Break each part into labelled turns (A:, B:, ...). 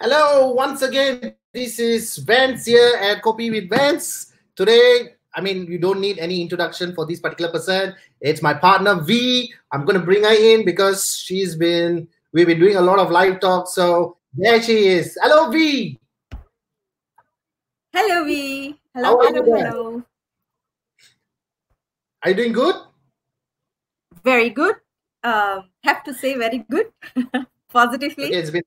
A: Hello, once again. This is Vans here at Kopi with Vans. Today, I mean, you don't need any introduction for this particular person. It's my partner V. I'm going to bring her in because she's been, we've been doing a lot of live talk. So there she is. Hello, V.
B: Hello, V. Hello,
A: you
B: hello, hello.
A: Are you doing good?
B: Very good. Um, have to say very good. Positively.
A: Okay, it's been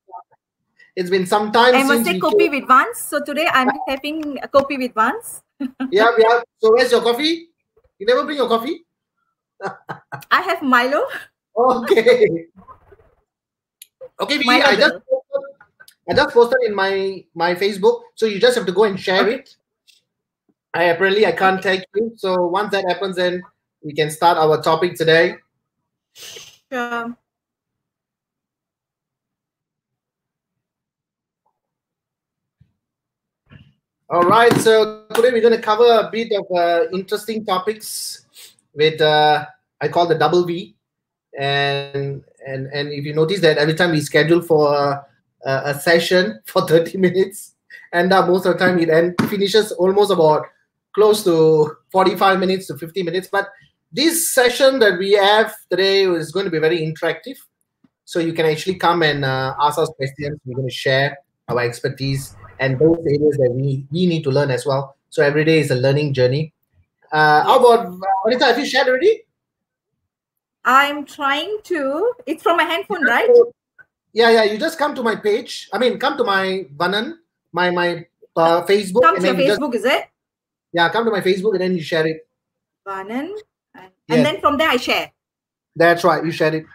A: it's been some time
B: I must say
A: we came-
B: with Vans. So today I'm having a Kopi with Vans.
A: Yeah, yeah. So where's your coffee? You never bring your coffee?
B: I have Milo.
A: Okay. Okay,
B: Milo
A: I just posted, I just posted in my my Facebook, so you just have to go and share it. I apparently I can't take you, so once that happens, then we can start our topic today.
B: Sure.
A: All right, so today we're going to cover a bit of uh, interesting topics with uh, I call the double V, and and and if you notice that every time we schedule for a, a, a session for thirty minutes, and uh, most of the time it end finishes almost about close to forty five minutes to fifty minutes. But this session that we have today is going to be very interactive, so you can actually come and uh, ask us questions. We're going to share our expertise and those areas that we we need to learn as well. So every day is a learning journey. Uh, how about uh, Anita? Have you shared already?
B: I'm trying to. It's from my handphone, right?
A: Yeah, yeah. You just come to my page. I mean, come to my Vanan, my my uh, Facebook,
B: Come
A: and
B: to your
A: you just
B: Facebook, is it?
A: yeah, come to my Facebook and then you share it.
B: Vanan. And,
A: Yes.
B: and then from there I share.
A: That's right. You share it.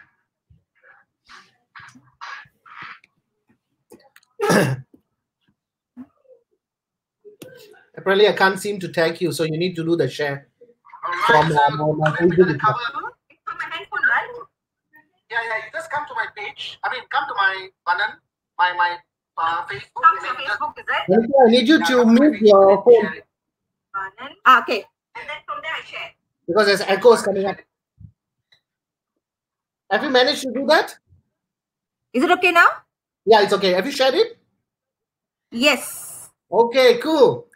A: Apparently, I can't seem to tag you, so you need to do the share from uh, my, my Facebook. account.
B: It's from my handphone, right?
A: Yeah, yeah. You just come to my page. I mean, come to my Vanan, my my uh, Facebook.
B: Come to your
A: then you just-
B: Facebook, is it?
A: Anita, I need you to mute your phone
B: Vanan. Ah, okay. And then from there I share.
A: because there's echoes coming up. Have you managed to do that?
B: Is it okay now?
A: Yeah, it's okay. Have you shared it?
B: Yes.
A: Okay, cool.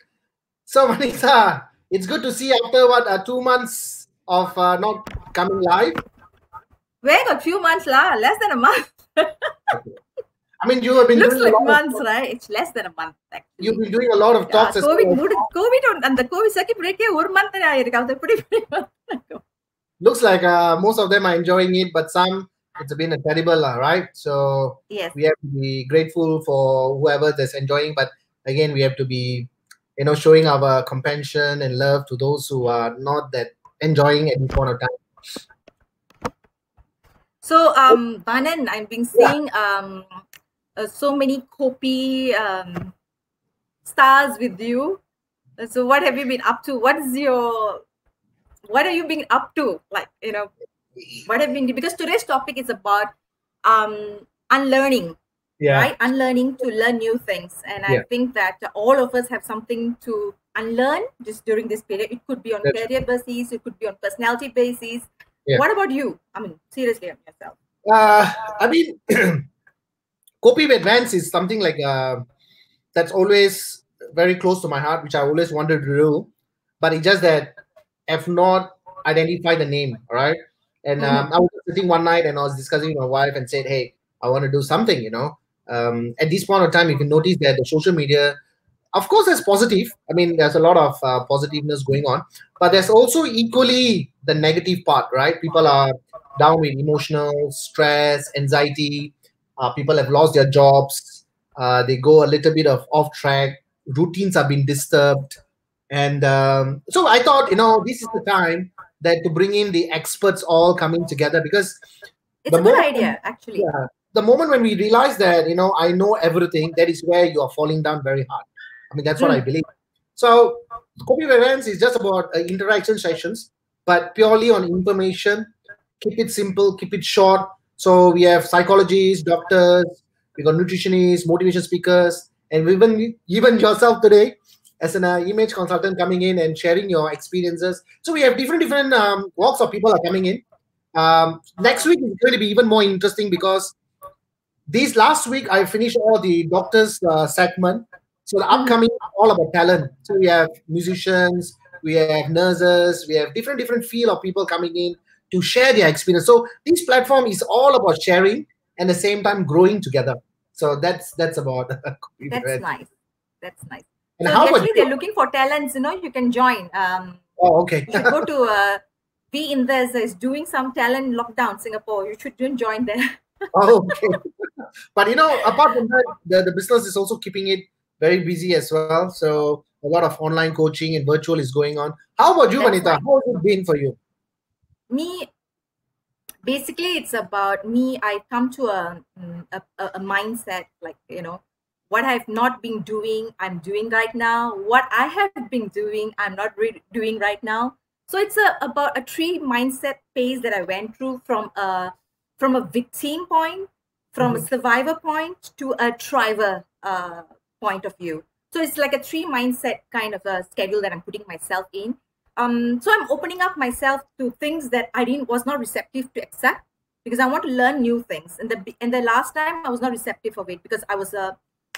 A: So, Vanessa, it's good to see after what uh, two months of uh, not coming live.
B: Wait, a few months, la, less than a month. okay.
A: I mean, you have been
B: looks like months, right? It's less than a month. Actually.
A: You've been doing a lot of talks. Yeah,
B: COVID. COVID, and the COVID circuit break, one month,
A: looks like uh, most of them are enjoying it, but some it's been a terrible, uh, right? So
B: yes.
A: we have to be grateful for whoever that's enjoying, but again, we have to be you know, showing our compassion and love to those who are not that enjoying at this point of time.
B: so um Vanan I've been seeing um uh, so many copy um stars with you. Uh, so what have you been up to? What is your what are you been up to? Like you know what have been because today's topic is about um unlearning
A: Yeah.
B: right unlearning to learn new things and i think that all of us have something to unlearn just during this period it could be on
A: That's
B: career basis it could be on personality basis
A: Yeah.
B: what about you i mean seriously on yourself
A: Uh, I mean, copy with advance is something like uh, that's always very close to my heart, which I always wanted to do. But it's just that I've not identified the name, all right? And um, I was sitting one night and I was discussing with my wife and said, "Hey, I want to do something," you know. Um, at this point of time, you can notice that the social media, of course, there's positive. I mean, there's a lot of uh, positiveness going on, but there's also equally the negative part, right? People are down with emotional stress, anxiety. Uh, people have lost their jobs. Uh, they go a little bit of off track. Routines have been disturbed, and um, so I thought, you know, this is the time that to bring in the experts all coming together because
B: it's a good idea actually
A: yeah, the moment when we realize that you know I know everything, that is where you are falling down very hard. I mean, that's what I believe. So, copy events is just about uh, interaction sessions, but purely on information. Keep it simple, keep it short. So we have psychologists, doctors, we got nutritionists, motivation speakers, and even even yourself today as an uh, image consultant coming in and sharing your experiences. So we have different different um, walks of people are coming in. Um, next week is going to be even more interesting because these last week I finished all the doctors uh, segment. So the upcoming all about talent. So we have musicians, we have nurses, we have different different field of people coming in to share their experience. So this platform is all about sharing and the same time growing together. So that's that's about.
B: that's nice. That's nice.
A: And
B: so
A: how about
B: actually, they're looking for talents. You know, you can join. Um,
A: Oh, okay.
B: you go to uh, Be Invest is doing some talent lockdown Singapore. You should join there.
A: oh, okay. but you know, apart from that, the, the business is also keeping it very busy as well. So a lot of online coaching and virtual is going on. How about you,
B: Vanitha?
A: How has it been for you?
B: me basically it's about me i come to a, a a a mindset like you know what i've not been doing i'm doing right now what i have been doing i'm not re- doing right now so it's a about a three mindset phase that i went through from a from a victim point from a survivor point to a thriver uh, point of view. So it's like a three mindset kind of a schedule that i'm putting myself in. Um, so i'm opening up myself to things that i didn't was not receptive to accept because i want to learn new things. And the and the last time i was not receptive of it because i was uh,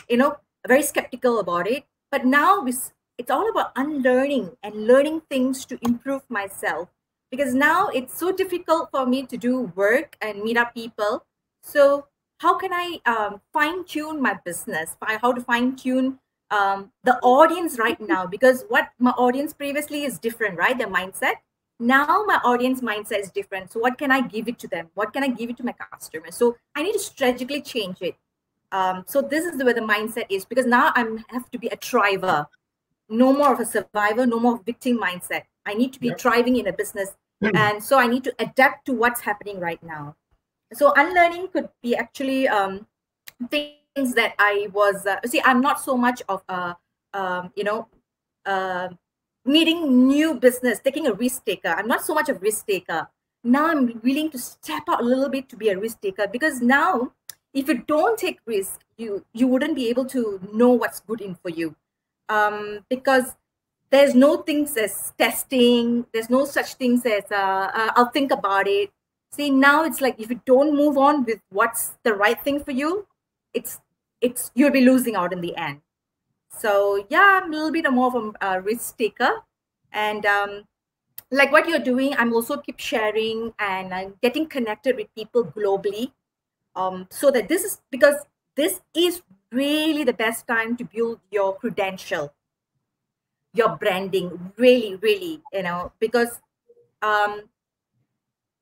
B: you know very skeptical about it. But now it's, it's all about unlearning and learning things to improve myself because now it's so difficult for me to do work and meet up people. So how can i um, fine tune my business? How to fine tune um, the audience right now? Because what my audience previously is different right? Their mindset. Now my audience mindset is different. So what can i give it to them? What can i give it to my customers? So i need to strategically change it. Um, so this is where the mindset is. Because now i'm have to be a thriver. No more of a survivor no more victim mindset. I need to be
A: Yeah.
B: thriving in a business and so i need to adapt to what's happening right now. So unlearning could be actually um, things that i was uh, see i'm not so much of a um, you know uh, needing new business taking a risk taker. I'm not so much a risk taker. Now i'm willing to step out a little bit to be a risk taker because now if you don't take risk you you wouldn't be able to know what's good in for you. Um, because there's no things as testing. There's no such things as uh, uh, i'll think about it. See now it's like if you don't move on with what's the right thing for you it's it's you'll be losing out in the end. So yeah i'm a little bit more of a uh, risk taker. And um, like what you're doing i'm also keep sharing and i'm getting connected with people globally. Um, so that this is because this is really the best time to build your credential your branding really really you know because um,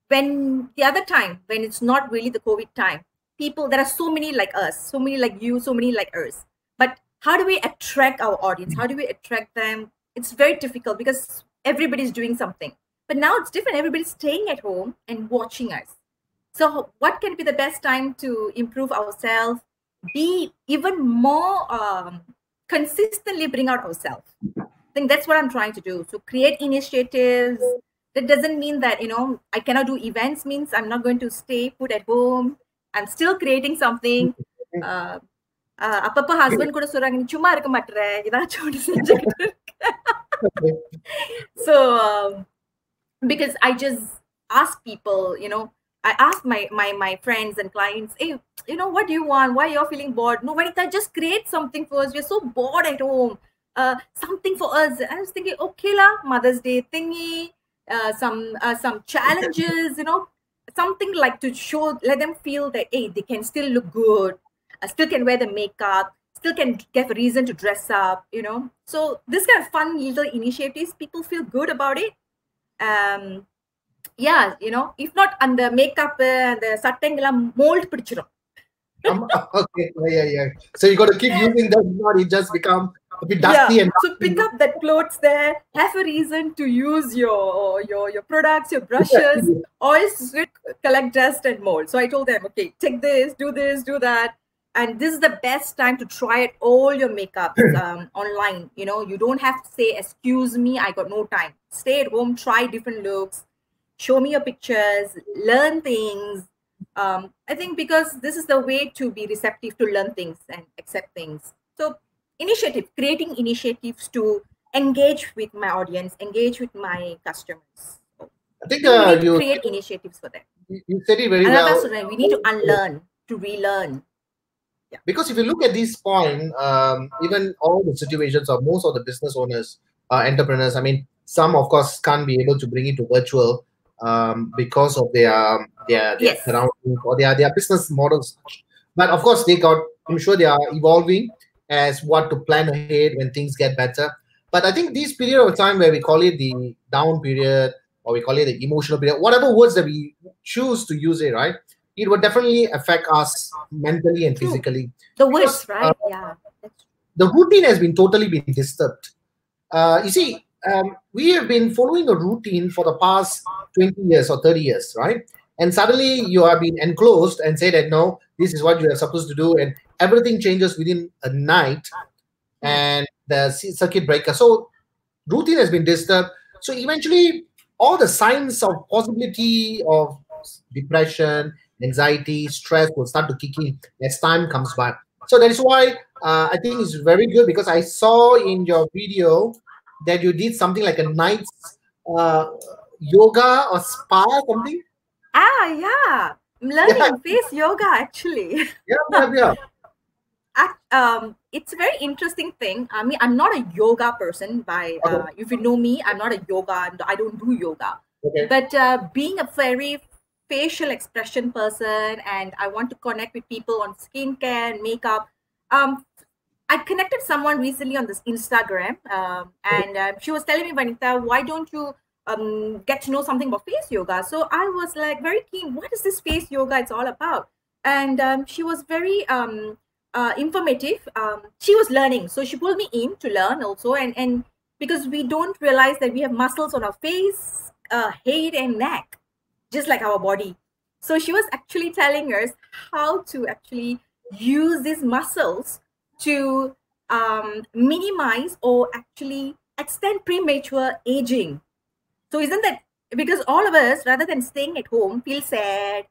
B: when the other time when it's not really the covid time people there are so many like us so many like you so many like us. But how do we attract our audience? How do we attract them? It's very difficult because everybody's doing something. But now it's different. Everybody's staying at home and watching us. So what can be the best time to improve ourselves? Be even more um, consistently bring out ourselves think that's what i'm trying to do so create initiatives that doesn't mean that you know i cannot do events means i'm not going to stay put at home i'm still creating something uh, uh, husband கூட சொல்றாங்க நீ சும்மா இருக்க மாட்டேற ஏதாச்சும் ஒன்று செஞ்சுக்கிட்டு இருக்க so um, I ask my my my friends and clients, hey, you know, what do you want? Why you're feeling bored? No, Vanitha, just create something first. We're so bored at home uh, something for us. I was thinking, okay, la, Mother's Day thingy, uh, some uh, some challenges, you know, something like to show, let them feel that hey, they can still look good, I still can wear the makeup, still can get a reason to dress up, you know. So this kind of fun little initiatives, people feel good about it. Um, yeah, you know, if not on the makeup uh, and the
A: sattengala mold picture. okay, yeah, yeah. So you got to keep using that, not it just become a bit dusty
B: yeah.
A: and
B: so pick up that clothes there have a reason to use your your your products your brushes always collect dust and mold. So i told them okay take this do this do that and this is the best time to try it all your makeup um, online you know you don't have to say excuse me i got no time. Stay at home try different looks show me your pictures learn things um, i think because this is the way to be receptive to learn things and accept things. So initiative creating initiatives to engage with my audience engage with my customers
A: I think uh, you,
B: create initiatives for them
A: you said it very
B: and
A: well.
B: we need to unlearn to relearn Yeah.
A: Because if you look at this point, um, even all the situations or most of the business owners, uh, entrepreneurs, I mean, some of course can't be able to bring it to virtual um, because of their their, their
B: Yes.
A: surroundings or their their business models. But of course, they got. I'm sure they are evolving as what to plan ahead when things get better. But I think this period of time where we call it the down period or we call it the emotional period, whatever words that we choose to use it, right? It would definitely affect us mentally and physically.
B: The
A: worst,
B: right? yeah.
A: The routine has been totally been disturbed. Uh, you see, um, we have been following a routine for the past 20 years or 30 years, right? And suddenly you are being enclosed and say that no, this is what you are supposed to do, and everything changes within a night and the circuit breaker. So routine has been disturbed. So eventually, all the signs of possibility of depression, anxiety, stress will start to kick in as time comes by. So that is why uh, I think it's very good because I saw in your video that you did something like a night uh, yoga or spa or something.
B: Ah, yeah. I'm learning face yoga actually.
A: Yeah, yeah, yeah.
B: Um, it's a very interesting thing. I mean, I'm not a yoga person. By uh, if you know me, I'm not a yoga. I don't do yoga.
A: Okay.
B: But uh, being a very facial expression person, and I want to connect with people on skincare and makeup. Um, I connected someone recently on this Instagram, um, and uh, she was telling me, Vanitha, why don't you um, get to know something about face yoga? So I was like very keen. What is this face yoga? It's all about. And um, she was very um, uh, informative. Um, she was learning, so she pulled me in to learn also, and and because we don't realize that we have muscles on our face, uh, head, and neck, just like our body. So she was actually telling us how to actually use these muscles to um, minimize or actually extend premature aging. So isn't that because all of us, rather than staying at home, feel sad,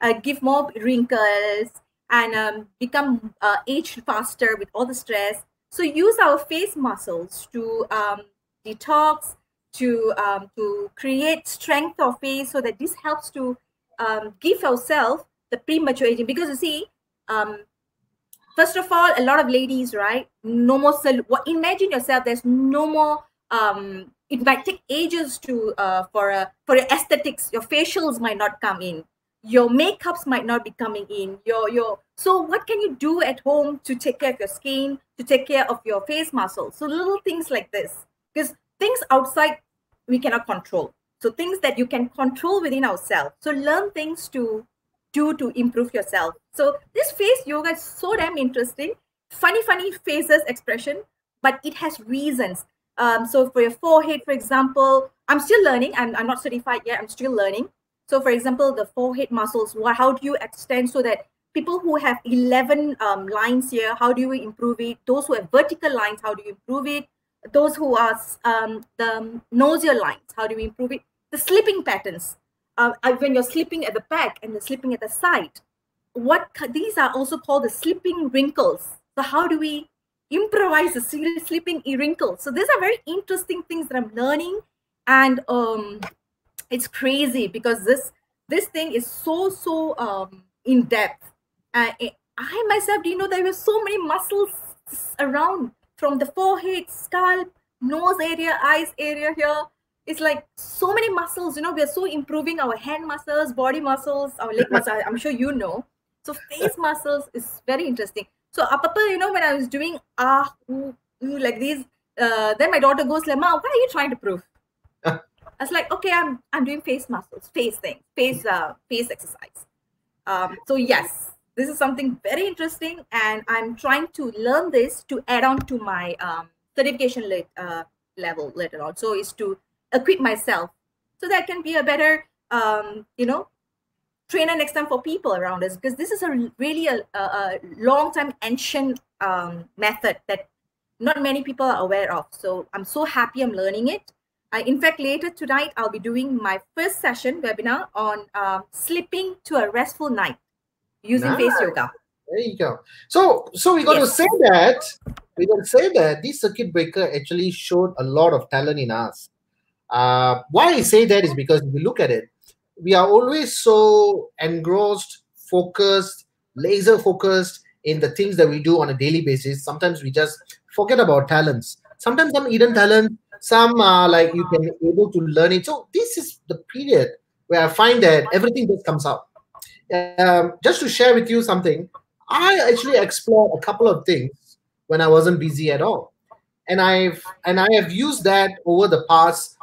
B: uh, give more wrinkles, and um, become uh, age faster with all the stress. So use our face muscles to um, detox, to um, to create strength of face, so that this helps to um, give ourselves the premature aging. Because you see, um, first of all, a lot of ladies, right? No more. Cell- imagine yourself. There's no more. Um, it might take ages to uh, for a for your aesthetics. Your facials might not come in. Your makeups might not be coming in. Your your. So what can you do at home to take care of your skin, to take care of your face muscles? So little things like this, because things outside we cannot control. So things that you can control within ourselves. So learn things to do to improve yourself. So this face yoga is so damn interesting. Funny, funny faces expression, but it has reasons. Um, so for your forehead, for example, I'm still learning. I'm, I'm not certified yet. I'm still learning. So for example, the forehead muscles, wha- how do you extend so that people who have 11 um, lines here, how do you improve it? Those who have vertical lines, how do you improve it? Those who are um, the nosier lines, how do you improve it? The slipping patterns, uh, when you're slipping at the back and the slipping at the side what these are also called the slipping wrinkles so how do we improvise the sli- slipping e- wrinkles so these are very interesting things that i'm learning. And um it's crazy because this this thing is so so um in depth. Uh, i I myself do you know there were so many muscles around from the forehead scalp nose area eyes area here. It's like so many muscles you know we are so improving our hand muscles body muscles our leg muscles i'm sure you know. So face muscles is very interesting so up you know when i was doing ah ooh, ooh, like these uh, then my daughter goes like ma what are you trying to prove? I was like okay i'm i'm doing face muscles face thing, face uh, face exercise. Um, so yes this is something very interesting and i'm trying to learn this to add on to my um, certification le- uh, level later on. So is to equip myself so that I can be a better um, you know trainer next time for people around us because this is a really a, a, a long time ancient um, method that not many people are aware of. So i'm so happy i'm learning it. I, in fact later tonight i'll be doing my first session webinar on um, sleeping to a restful night using face yoga.
A: There you go. So, so we got to say that we got to say that this circuit breaker actually showed a lot of talent in us. Uh, why I say that is because if you look at it, we are always so engrossed, focused, laser focused, in the things that we do on a daily basis, sometimes we just forget about talents. Sometimes some hidden talent, some are like you can able to learn it. So this is the period where I find that everything just comes out. Um, just to share with you something, I actually explored a couple of things when I wasn't busy at all, and I've and I have used that over the past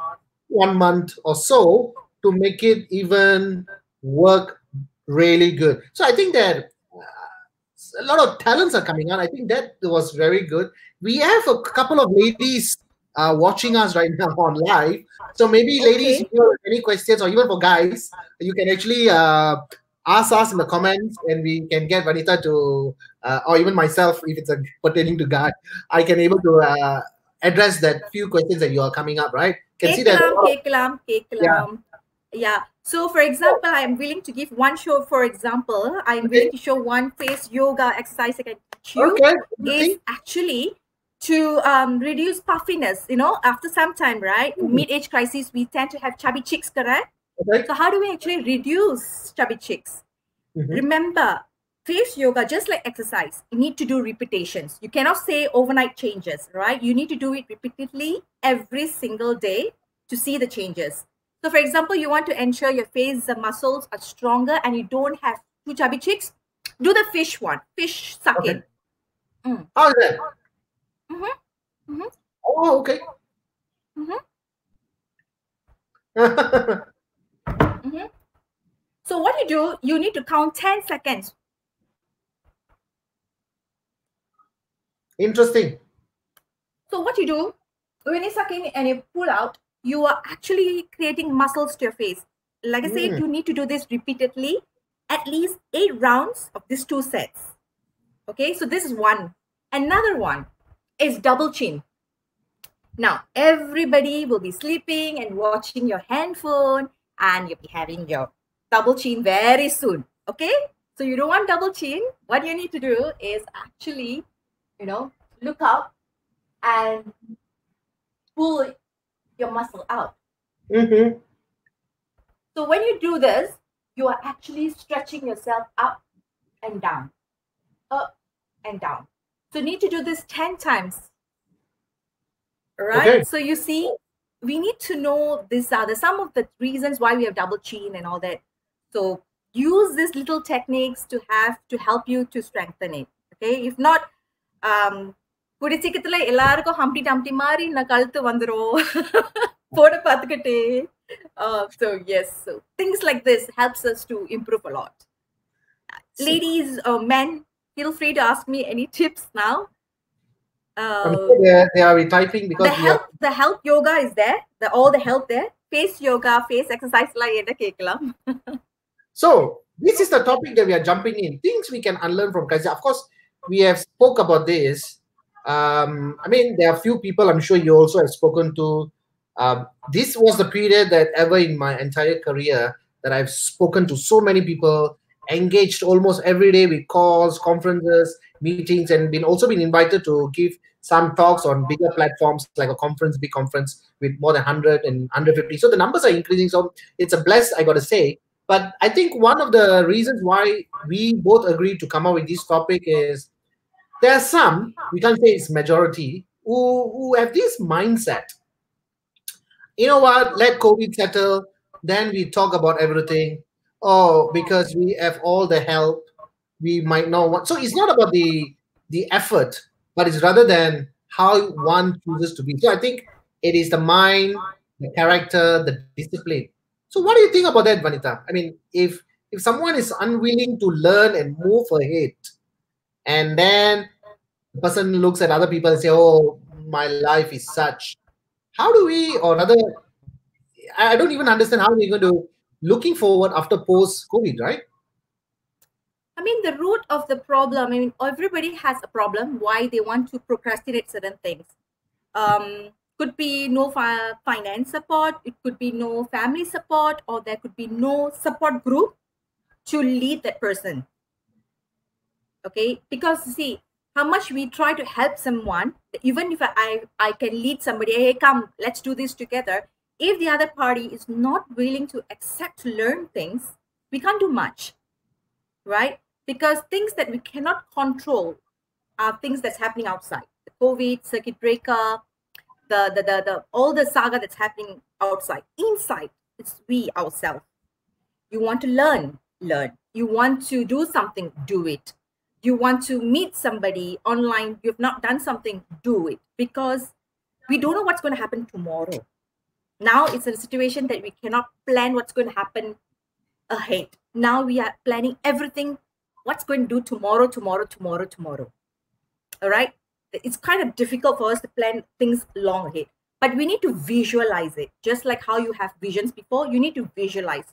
A: one month or so to make it even work really good. So I think that uh, a lot of talents are coming on. I think that was very good. We have a couple of ladies uh, watching us right now on live. So maybe, okay. ladies, if you have any questions, or even for guys, you can actually uh, ask us in the comments, and we can get Vanitha to, uh, or even myself, if it's a, pertaining to God, I can able to uh, address that few questions that you are coming up. Right?
B: Can see that. Kekalam, kekalam. Yeah. Yeah. So, for example, I am willing to give one show. For example, I am okay. willing to show one face yoga exercise I can teach you. Okay. Is actually to um, reduce puffiness. You know, after some time, right? Mm-hmm. Mid-age crisis, we tend to have chubby cheeks, correct? Okay. So, how do we actually reduce chubby cheeks? Mm-hmm. Remember, face yoga, just like exercise, you need to do repetitions. You cannot say overnight changes, right? You need to do it repeatedly every single day to see the changes. So, for example, you want to ensure your face the muscles are stronger and you don't have too chubby cheeks. Do the fish one, fish suck okay. in.
A: Mm. Is that? Mm-hmm. Mm-hmm. Oh, okay. Mm-hmm.
B: mm-hmm. So what you do, you need to count 10 seconds.
A: Interesting.
B: So what you do, when you suck in and you pull out, you are actually creating muscles to your face. Like I said, mm. you need to do this repeatedly, at least eight rounds of these two sets. Okay, so this is one. Another one is double chin. Now, everybody will be sleeping and watching your handphone, and you'll be having your double chin very soon. Okay, so you don't want double chin. What you need to do is actually, you know, look up and pull your muscle out. Mm-hmm. So when you do this, you are actually stretching yourself up and down, up and down. So you need to do this 10 times. Right? Okay. So you see, we need to know these are the some of the reasons why we have double chin and all that. So use these little techniques to have to help you to strengthen it. Okay. If not, um, கூடிய சீக்கிரத்துல எல்லாருக்கும் ஹம்டி டம்டி மாதிரி நான் கழுத்து வந்துரும் போட பார்த்துக்கிட்டே so yes so things like this helps us to improve a lot ladies or uh, men feel free to ask me any tips now
A: uh, they, are, they are typing because
B: the health are... the health yoga is there the all the health there face yoga face exercise la என்ன கேட்கலாம்
A: so this is the topic that we are jumping in things we can unlearn from Kaisa. of course we have spoke about this um, I mean, there are a few people I'm sure you also have spoken to. Um, this was the period that ever in my entire career that I've spoken to so many people, engaged almost every day with calls, conferences, meetings, and been also been invited to give some talks on bigger platforms like a conference, big conference with more than 100 and 150. So the numbers are increasing. So it's a bless, I got to say. But I think one of the reasons why we both agreed to come up with this topic is there are some, we can't say it's majority, who, who have this mindset. You know what? Let COVID settle. Then we talk about everything. Oh, because we have all the help, we might not want. So it's not about the the effort, but it's rather than how one chooses to be. So I think it is the mind, the character, the discipline. So what do you think about that, Vanitha? I mean, if if someone is unwilling to learn and move ahead, and then the person looks at other people and say, "Oh, my life is such." How do we, or rather, I don't even understand how we're going to looking forward after post COVID, right?
B: I mean, the root of the problem. I mean, everybody has a problem. Why they want to procrastinate certain things. Um, could be no fi- finance support. It could be no family support, or there could be no support group to lead that person okay because see how much we try to help someone even if i i can lead somebody hey come let's do this together if the other party is not willing to accept to learn things we can't do much right because things that we cannot control are things that's happening outside. The COVID, circuit breaker, the, the, the, the all the saga that's happening outside. Inside, it's we ourselves. You want to learn, learn. You want to do something, do it. You want to meet somebody online, you've not done something, do it. Because we don't know what's going to happen tomorrow. Now it's a situation that we cannot plan what's going to happen ahead. Now we are planning everything, what's going to do tomorrow, tomorrow, tomorrow, tomorrow. All right. It's kind of difficult for us to plan things long ahead, but we need to visualize it. Just like how you have visions before, you need to visualize.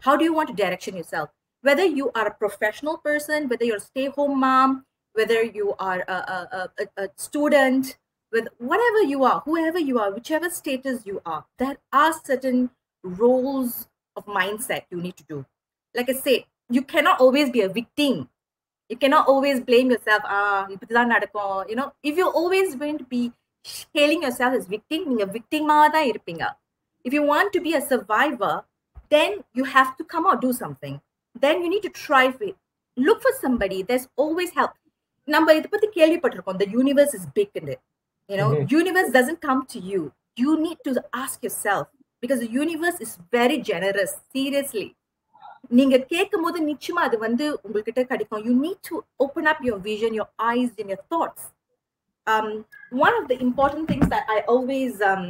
B: How do you want to direction yourself? Whether you are a professional person, whether you're a stay home mom, whether you are a, a, a, a student, with whatever you are, whoever you are, whichever status you are, there are certain roles of mindset you need to do. Like I said, you cannot always be a victim. You cannot always blame yourself. Ah, you know, if you're always going to be hailing yourself as victim, you're victim If you want to be a survivor, then you have to come out do something Then you need to try it. Look for somebody. There's always help. நம்ம இதை பத்தி கேள்விப்பட்டிருக்கோம் the universe is big in it you know mm-hmm. universe doesn't come to you you need to ask yourself because the universe is very generous seriously நீங்க கேட்கும் போது நிச்சயமா அது வந்து உங்ககிட்ட கிடைக்கும் you need to open up your vision your eyes and your thoughts um one of the important things that i always um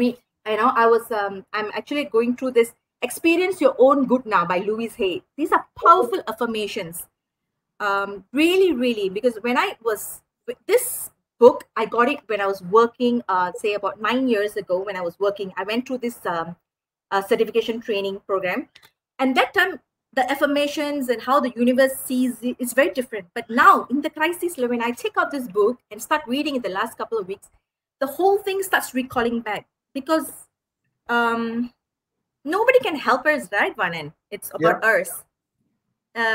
B: read you know i was um i'm actually going through this experience your own good now by louise hay. These are powerful affirmations. Um really really because when i was this book i got it when i was working uh say about nine years ago when i was working. I went through this um, uh, certification training program. And that time the affirmations and how the universe sees it is very different. But now in the crisis when i take out this book and start reading in the last couple of weeks the whole thing starts recalling back. Because um nobody can help us right when it's about ours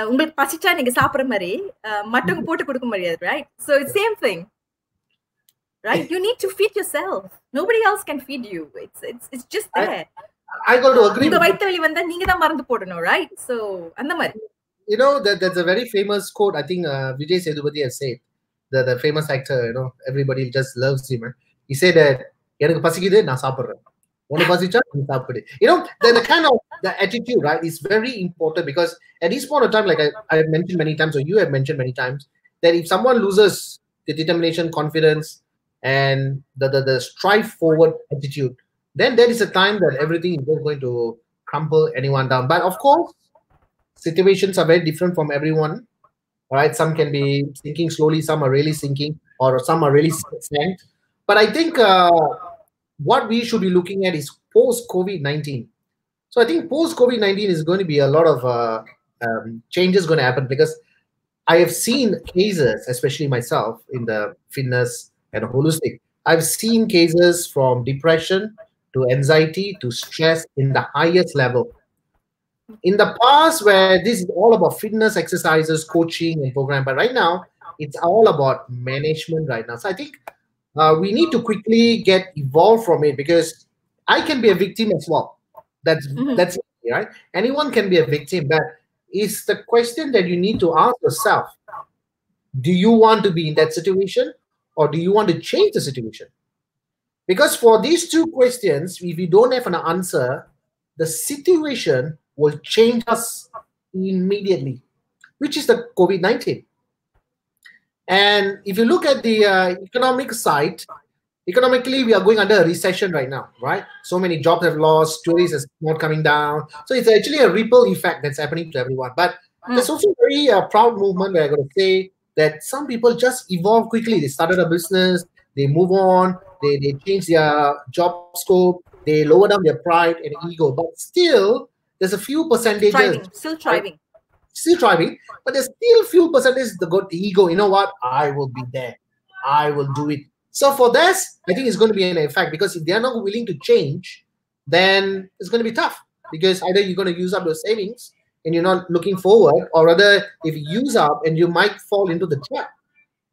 B: உங்களுக்கு பசிச்சா நீங்க சாப்பிடுற மாதிரி uh, மற்றவங்க போட்டு கொடுக்க முடியாது right so it's same thing right you need to feed your nobody else can feed you it's it's it's just there I
A: got to agree.
B: உங்க வயித்து வலி வந்தா நீங்க தான் மறந்து போடணும் ரைட் சோ அந்த மாதிரி.
A: You know that there's a very famous quote I think uh, Vijay Sethupathi has said the the famous actor you know everybody just loves him eh? எனக்கு பசிக்குது நான் சாப்பிடுறேன். One of us. You know, the, the kind of the attitude, right, is very important because at this point of time, like I, I mentioned many times, or you have mentioned many times, that if someone loses the determination, confidence, and the, the, the strive forward attitude, then there is a time that everything is going to crumble anyone down. But of course, situations are very different from everyone. right? some can be sinking slowly, some are really sinking, or some are really sank. But I think uh, what we should be looking at is post COVID 19. So I think post COVID 19 is going to be a lot of uh, um, changes going to happen because I have seen cases, especially myself in the fitness and holistic. I've seen cases from depression to anxiety to stress in the highest level. In the past, where this is all about fitness exercises, coaching, and program, but right now it's all about management right now. So I think uh, we need to quickly get evolved from it because I can be a victim as well. That's mm-hmm. that's right. Anyone can be a victim, but it's the question that you need to ask yourself: Do you want to be in that situation, or do you want to change the situation? Because for these two questions, if we don't have an answer, the situation will change us immediately, which is the COVID 19. And if you look at the uh, economic side, economically, we are going under a recession right now, right? So many jobs have lost, tourism is not coming down. So it's actually a ripple effect that's happening to everyone. But mm. there's also a very uh, proud movement where I'm going to say that some people just evolve quickly. They started a business, they move on, they, they change their job scope, they lower down their pride and ego, but still there's a few percentages.
B: Thriving, still thriving.
A: Still driving, but there's still few got the ego. You know what? I will be there. I will do it. So for this, I think it's going to be an effect because if they're not willing to change, then it's going to be tough because either you're going to use up your savings and you're not looking forward, or rather, if you use up and you might fall into the trap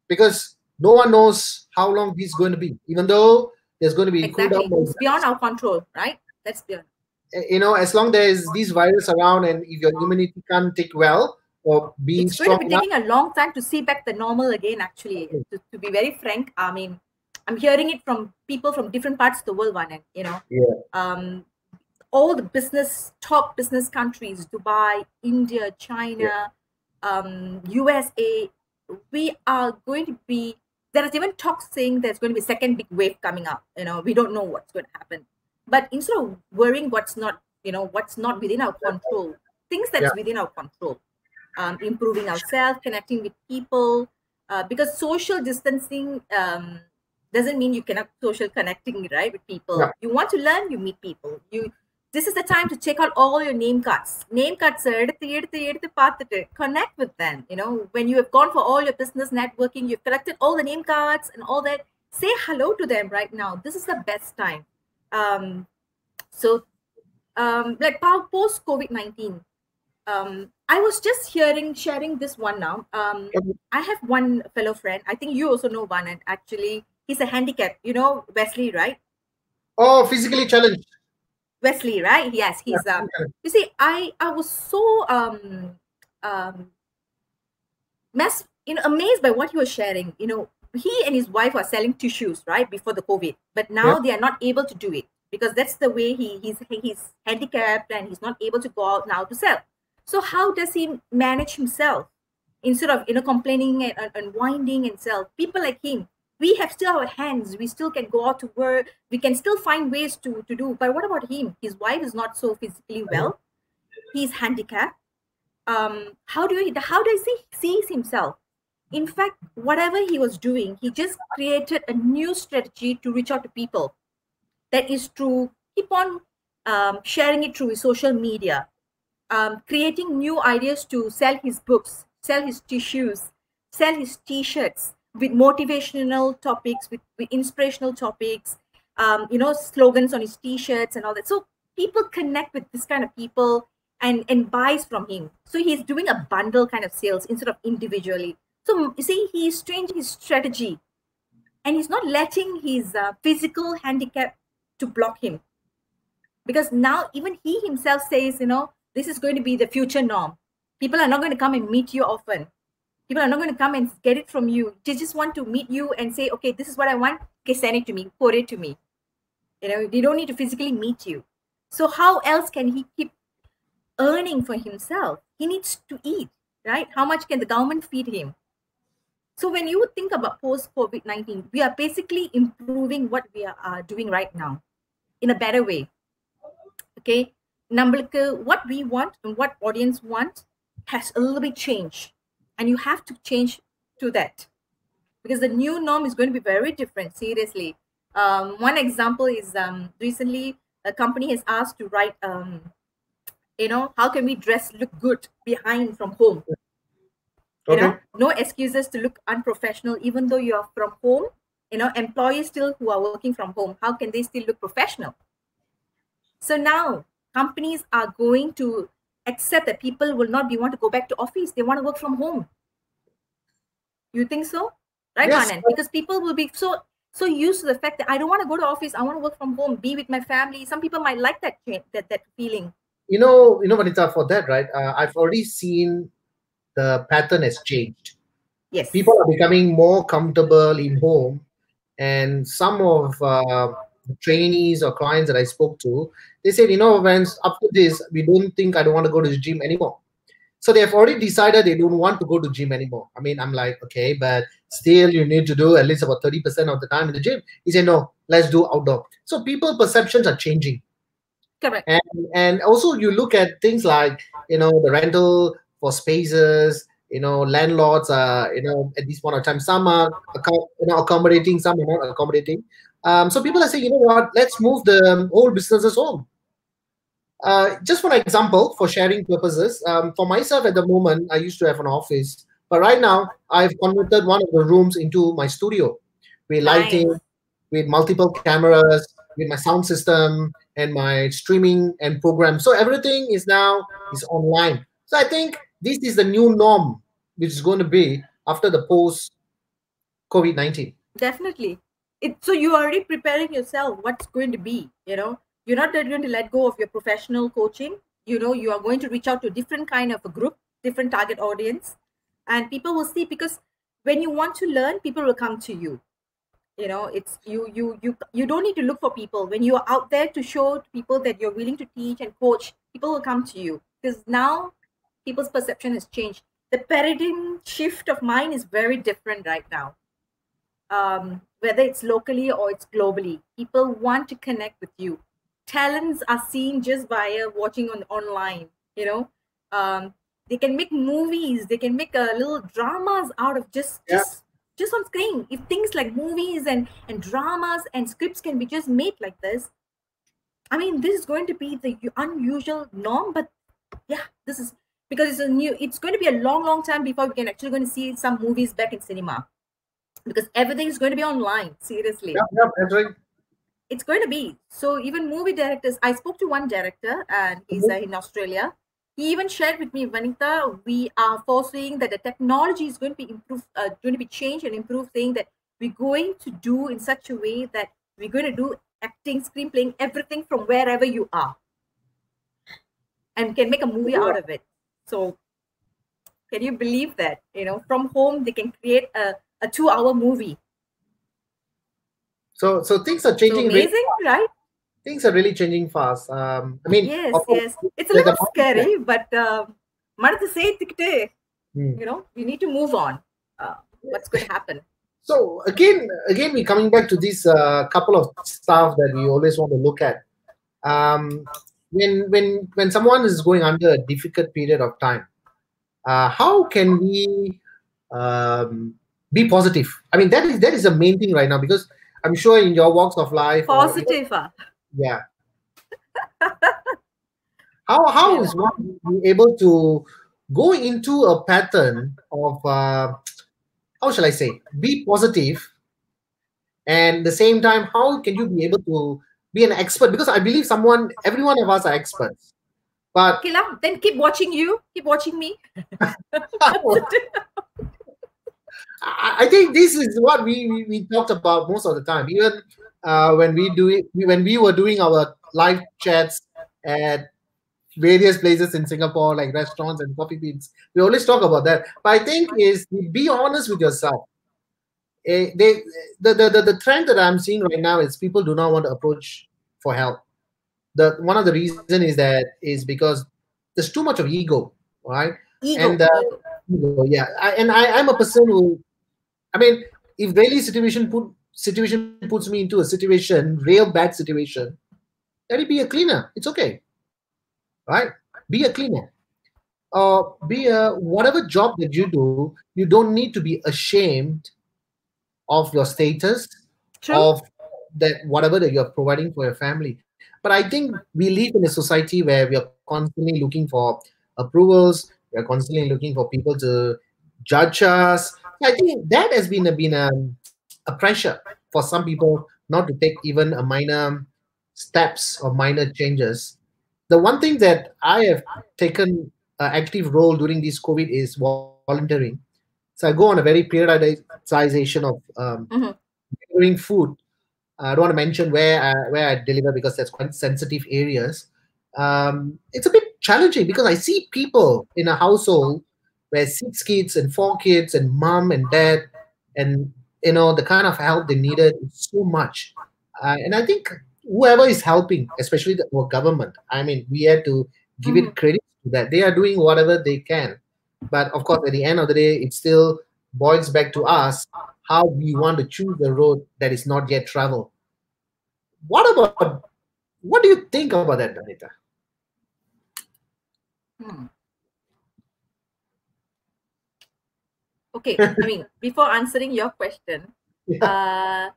A: because no one knows how long this is going to be, even though there's going to be
B: exactly. It's beyond our control, right? That's beyond.
A: Eh, you know, as long as there's these virus around and if your immunity can't take well, or being
B: it's
A: strong.
B: going to be taking a long time to see back the normal again. Actually, to, to be very frank, I mean, I'm hearing it from people from different parts of the world. One, and you know,
A: Yeah.
B: um, all the business top business countries, Dubai, India, China, um, USA, we are going to be. There is even talk saying there's going to be second big wave coming up. You know, we don't know what's going to happen but instead of worrying what's not you know what's not within our control things that's
A: yeah.
B: within our control um, improving ourselves connecting with people uh, because social distancing um, doesn't mean you cannot social connecting right with people.
A: Yeah.
B: you want to learn you meet people. You this is the time to check out all your name cards. Name cards connect with them. You know when you have gone for all your business networking you've collected all the name cards and all that say hello to them right now. This is the best time. Um, so, um, like post COVID nineteen, um, I was just hearing sharing this one now. Um, I have one fellow friend. I think you also know one, and actually, he's a handicap. You know Wesley, right?
A: Oh, physically challenged.
B: Wesley, right? Yes, he's um. You see, I I was so um um mess you know amazed by what he was sharing. You know, he and his wife are selling tissues right before the COVID, but now
A: Yeah.
B: they are not able to do it because that's the way he he's he's handicapped and he's not able to go out now to sell. So how does he manage himself instead of you know complaining and, and, and whining and sell? People like him, we have still our hands. We still can go out to work. We can still find ways to to do. But what about him? His wife is not so physically well. He's handicapped. Um, how do you How does he sees himself? In fact, whatever he was doing, he just created a new strategy to reach out to people. That is true. Keep on um, sharing it through his social media, um, creating new ideas to sell his books, sell his tissues, sell his t-shirts with motivational topics, with, with inspirational topics, um, you know, slogans on his t-shirts and all that. So people connect with this kind of people and and buys from him. So he's doing a bundle kind of sales instead of individually. So you see, he's changing his strategy, and he's not letting his uh, physical handicap to block him, because now even he himself says, you know, this is going to be the future norm. People are not going to come and meet you often. People are not going to come and get it from you. They just want to meet you and say, okay, this is what I want. Okay, send it to me, quote it to me. You know, they don't need to physically meet you. So how else can he keep earning for himself? He needs to eat, right? How much can the government feed him? So when you think about post COVID 19, we are basically improving what we are uh, doing right now in a better way. Okay. நம்மளுக்கு what we want and what audience want has a little bit changed and you have to change to that because the new norm is going to be very different seriously um, one example is um, recently a company has asked to write um, you know how can we dress look good behind from home you
A: Okay.
B: know no excuses to look unprofessional even though you are from home you know employees still who are working from home how can they still look professional so now companies are going to accept that people will not be want to go back to office they want to work from home you think so right
A: Yes.
B: Anand? because people will be so so used to the fact that i don't want to go to office i want to work from home be with my family some people might like that that that feeling
A: You know, you know, Vanitha, for that, right? Uh, I've already seen the pattern has changed.
B: yes
A: People are becoming more comfortable in home, and some of uh, the trainees or clients that I spoke to, they said, you know, when after this, we don't think I don't want to go to the gym anymore. So they have already decided they don't want to go to gym anymore. I mean, I'm like, okay, but still you need to do at least about 30% of the time in the gym. He said, no, let's do outdoor. So people perceptions are changing.
B: correct
A: And and also you look at things like, you know, the rental for spaces, you know, landlords are, you know, at this point of time, some are you know, accommodating, some are not accommodating. Um, so people are saying, you know what, let's move the whole businesses home. Uh, just for an example, for sharing purposes, um, for myself at the moment, I used to have an office, but right now I've converted one of the rooms into my studio with lighting,
B: Nice.
A: with multiple cameras, with my sound system and my streaming and program. So everything is now is online. So I think this is the new norm, which is going to be after the post COVID nineteen.
B: definitely. It so you are already preparing yourself what's going to be you know? You're not going to let go of your professional coaching. You know you are going to reach out to a different kind of a group different target audience. And people will see because when you want to learn people will come to you. You know it's you you you you don't need to look for people. When you are out there to show people that you're willing to teach and coach people will come to you. Because now people's perception has changed. The paradigm shift of mine is very different right now. Um, whether it's locally or it's globally people want to connect with you. Talents are seen just via watching on online you know? Um, they can make movies they can make uh, little dramas out of just
A: Yeah.
B: just just on screen. If things like movies and and dramas and scripts can be just made like this i mean this is going to be the unusual norm but yeah this is because it's a new it's going to be a long long time before we can actually going to see some movies back in cinema. Because everything is going to be online seriously.
A: Yeah, yeah, that's right.
B: it's going to be. So even movie directors i spoke to one director and he's uh, in australia. He even shared with me vanitha we are foreseeing that the technology is going to be improved uh, going to be changed and improved saying that we're going to do in such a way that we're going to do acting screenplaying everything from wherever you are. And can make a movie out of it so can you believe that you know from home they can create a, a two hour movie
A: So so things are
B: so
A: changing. really-
B: amazing right
A: things are really changing fast. Um, I mean,
B: yes
A: of course,
B: yes it's a
A: there's a
B: little
A: mindset.
B: scary but um மனது சேர்த்துக்கிட்டு
A: Hmm.
B: you know we need to move on uh, what's going to happen
A: So again, again, we coming back to this uh, couple of stuff that we always want to look at. Um, when when when someone is going under a difficult period of time, uh, how can we um, be positive? I mean, that is that is the main thing right now because I'm sure in your walks of life,
B: positive ah.
A: yeah. how how
B: Yeah.
A: is one able to go into a pattern of uh, how shall I say be positive and the same time how can you be able to be an expert because I believe someone every one of us are experts but
B: okay lah then keep watching you keep watching me
A: I I think this is what we, we, we talked about most of the time. Even uh, when we do it, when we were doing our live chats at various places in Singapore, like restaurants and coffee beans, we always talk about that. But I think is be honest with yourself. Eh, they, the, the, the, the trend that I'm seeing right now is people do not want to approach for help. The one of the reason is that is because there's too much of ego, right?
B: ego,
A: And, uh,
B: ego.
A: yeah I, and I, i'm a person who i mean if really situation put situation puts me into a situation real bad situation let it be a cleaner it's okay right be a cleaner or be a whatever job that you do you don't need to be ashamed of your status
B: True.
A: of that whatever that you're providing for your family. But i think we live in a society where we are constantly looking for approvals we're constantly looking for people to judge us. I think that has been a been a, a pressure for some people not to take even a minor steps or minor changes. The one thing that i have taken an active role during this covid is volunteering so i go on a very periodization of um,
B: Mhm.
A: delivering food I don't want to mention where I, where I deliver because that's quite sensitive areas. Um, it's a bit challenging because I see people in a household where six kids and four kids and mom and dad and you know the kind of help they needed is so much. Uh, and I think whoever is helping, especially the our government, I mean, we have to give it credit that. They are doing whatever they can. But of course, at the end of the day, it still boils back to us how we want to choose the road that is not yet traveled. What about what do you think about that, Vanitha?
B: Hmm. Okay, I mean, before answering your question, uh,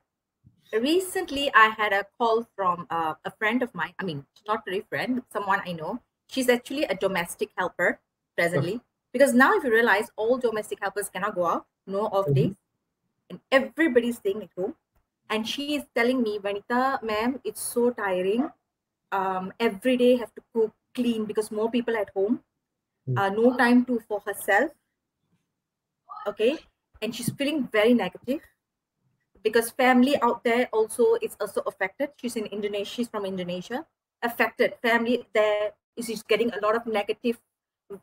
B: recently I had a call from uh, a friend of mine. I mean, not really friend, someone I know. She's actually a domestic helper presently. Because now, if you realize, all domestic helpers cannot go out, no off
A: Mhm.
B: days, and everybody's staying at home. And she is telling me, Vanitha, ma'am, it's so tiring. Um, every day have to cook, clean because more people at home.
A: Mm.
B: Uh, no time to for herself. Okay, and she's feeling very negative because family out there also is also affected. She's in Indonesia. She's from Indonesia. Affected family there is just getting a lot of negative,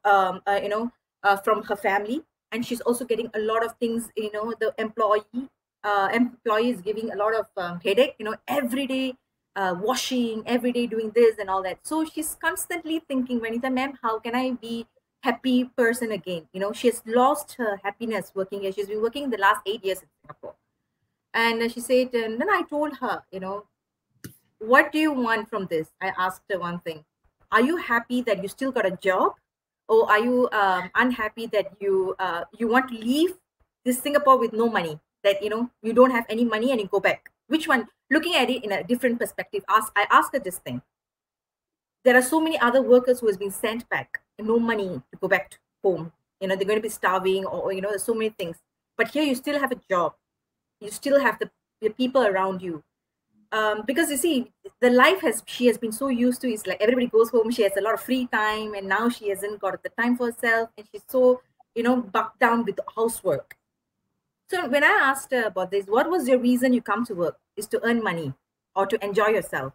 B: um, uh, you know, uh, from her family. And she's also getting a lot of things you know the employee uh, employee is giving a lot of um, headache you know every day uh, washing every day doing this and all that. So she's constantly thinking vanitha ma'am how can i be happy person again? You know she has lost her happiness working here. She's been working the last eight years in singapore. And she said and then i told her you know what do you want from this? I asked her one thing. Are you happy that you still got a job or are you um, unhappy that you uh, you want to leave this singapore with no money? That you know you don't have any money and you go back. Which one? Looking at it in a different perspective ask i asked her this thing. There are so many other workers who has been sent back and no money to go back to home. You know they're going to be starving or you know there's so many things. But here you still have a job. You still have the, the people around you um, because you see the life has she has been so used to is like everybody goes home she has a lot of free time and now she hasn't got the time for herself and she's so you know bucked down with the housework. So when i asked her about this what was your reason you come to work? Is to earn money or to enjoy yourself?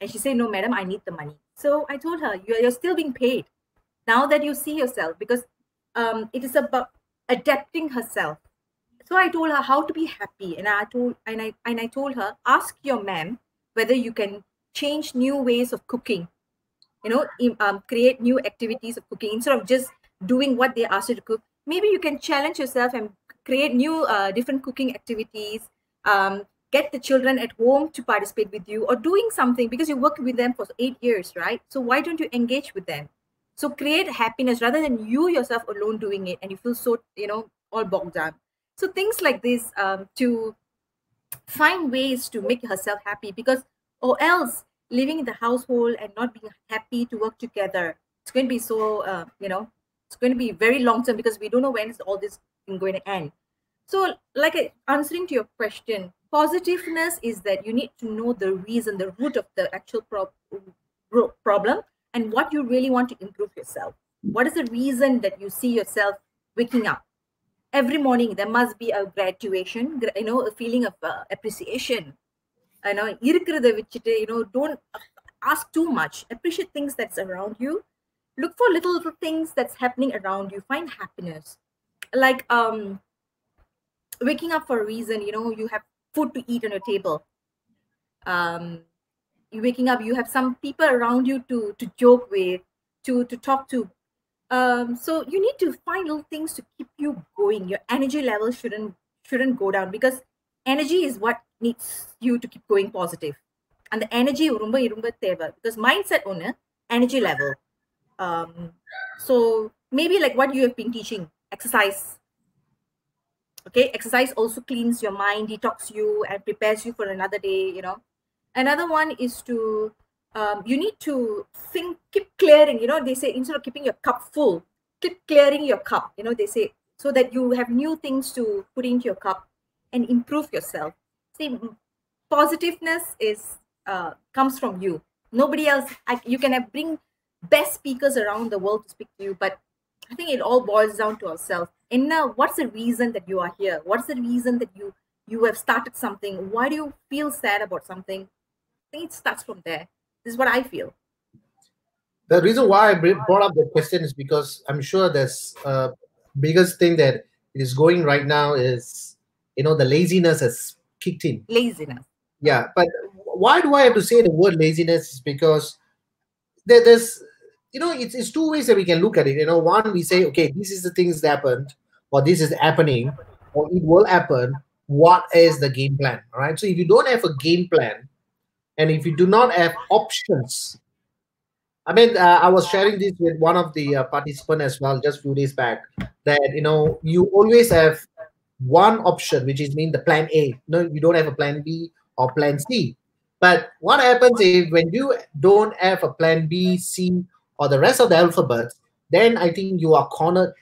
B: And she said no madam i need the money. So i told her you're, you're still being paid now that you see yourself because um, it is about adapting herself so I told her how to be happy, and I told and I and I told her ask your man whether you can change new ways of cooking. You know, um, create new activities of cooking instead of just doing what they ask you to cook. Maybe you can challenge yourself and create new uh, different cooking activities. Um, get the children at home to participate with you or doing something because you worked with them for eight years, right? So why don't you engage with them? So create happiness rather than you yourself alone doing it and you feel so, you know, all bogged down. So things like this um, to find ways to make herself happy because or else living in the household and not being happy to work together it's going to be so uh, you know it's going to be very long term because we don't know when is all this going to end. So like answering to your question positiveness is that you need to know the reason the root of the actual pro- problem and what you really want to improve yourself. What is the reason that you see yourself waking up every morning there must be a graduation you know a feeling of uh, appreciation. You know you know don't ask too much. Appreciate things that's around you. Look for little little things that's happening around you. Find happiness. Like um waking up for a reason you know you have food to eat on your table. Um you waking up you have some people around you to to joke with to to talk to um, so you need to find little things to keep you going. Your energy level shouldn't shouldn't go down because energy is what needs you to keep going positive. And the energy ரொம்ப ரொம்ப தேவை because mindset ஒன்று energy level. Um, so maybe like what you have been teaching, exercise. Okay, exercise also cleans your mind, detox you, and prepares you for another day. You know, another one is to um, you need to think keep clearing you know they say instead of keeping your cup full keep clearing your cup you know they say so that you have new things to put into your cup and improve yourself. See positiveness is uh, comes from you. Nobody else I, you can have bring best speakers around the world to speak to you but i think it all boils down to ourselves. And now what's the reason that you are here? What's the reason that you you have started something? Why do you feel sad about something? I think it starts from there this is what I feel.
A: The reason why I brought up the question is because I'm sure there's uh, biggest thing that is going right now is you know the laziness has kicked in.
B: Laziness.
A: Yeah, but why do I have to say the word laziness? Is because there, there's you know it's, it's two ways that we can look at it. You know, one we say okay, this is the things that happened, or this is happening, or it will happen. What is the game plan? All right. So if you don't have a game plan, and if you do not have options, I mean, uh, I was sharing this with one of the uh, participants as well just a few days back that you know you always have one option, which is mean the plan A. No, you don't have a plan B or plan C. But what happens is when you don't have a plan B, C, or the rest of the alphabet, then I think you are cornered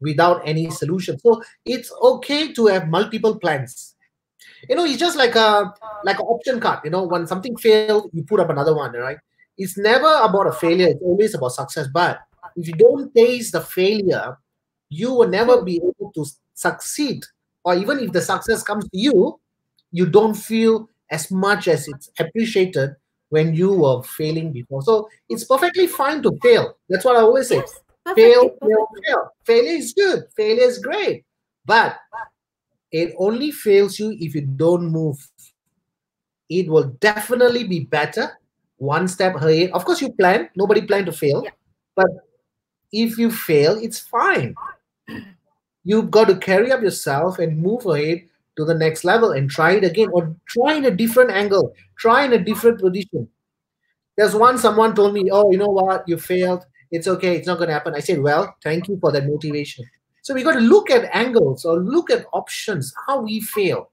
A: without any solution. So it's okay to have multiple plans you know it's just like a like an option card you know when something failed you put up another one right? It's never about a failure it's always about success. But if you don't taste the failure you will never be able to succeed. Or even if the success comes to you you don't feel as much as it's appreciated when you were failing before. So it's perfectly fine to fail. That's what i always say. Fail, fail, fail. Failure is good. Failure is great, but it only fails you if you don't move. It will definitely be better one step ahead. Of course, you plan. Nobody planned to fail,
B: Yeah.
A: but if you fail, it's fine. You've got to carry up yourself and move ahead to the next level and try it again, or try in a different angle, try in a different position. There's one someone told me, "Oh, you know what? You failed. It's okay. It's not going to happen." I said, "Well, thank you for that motivation." So we got to look at angles or look at options, how we fail.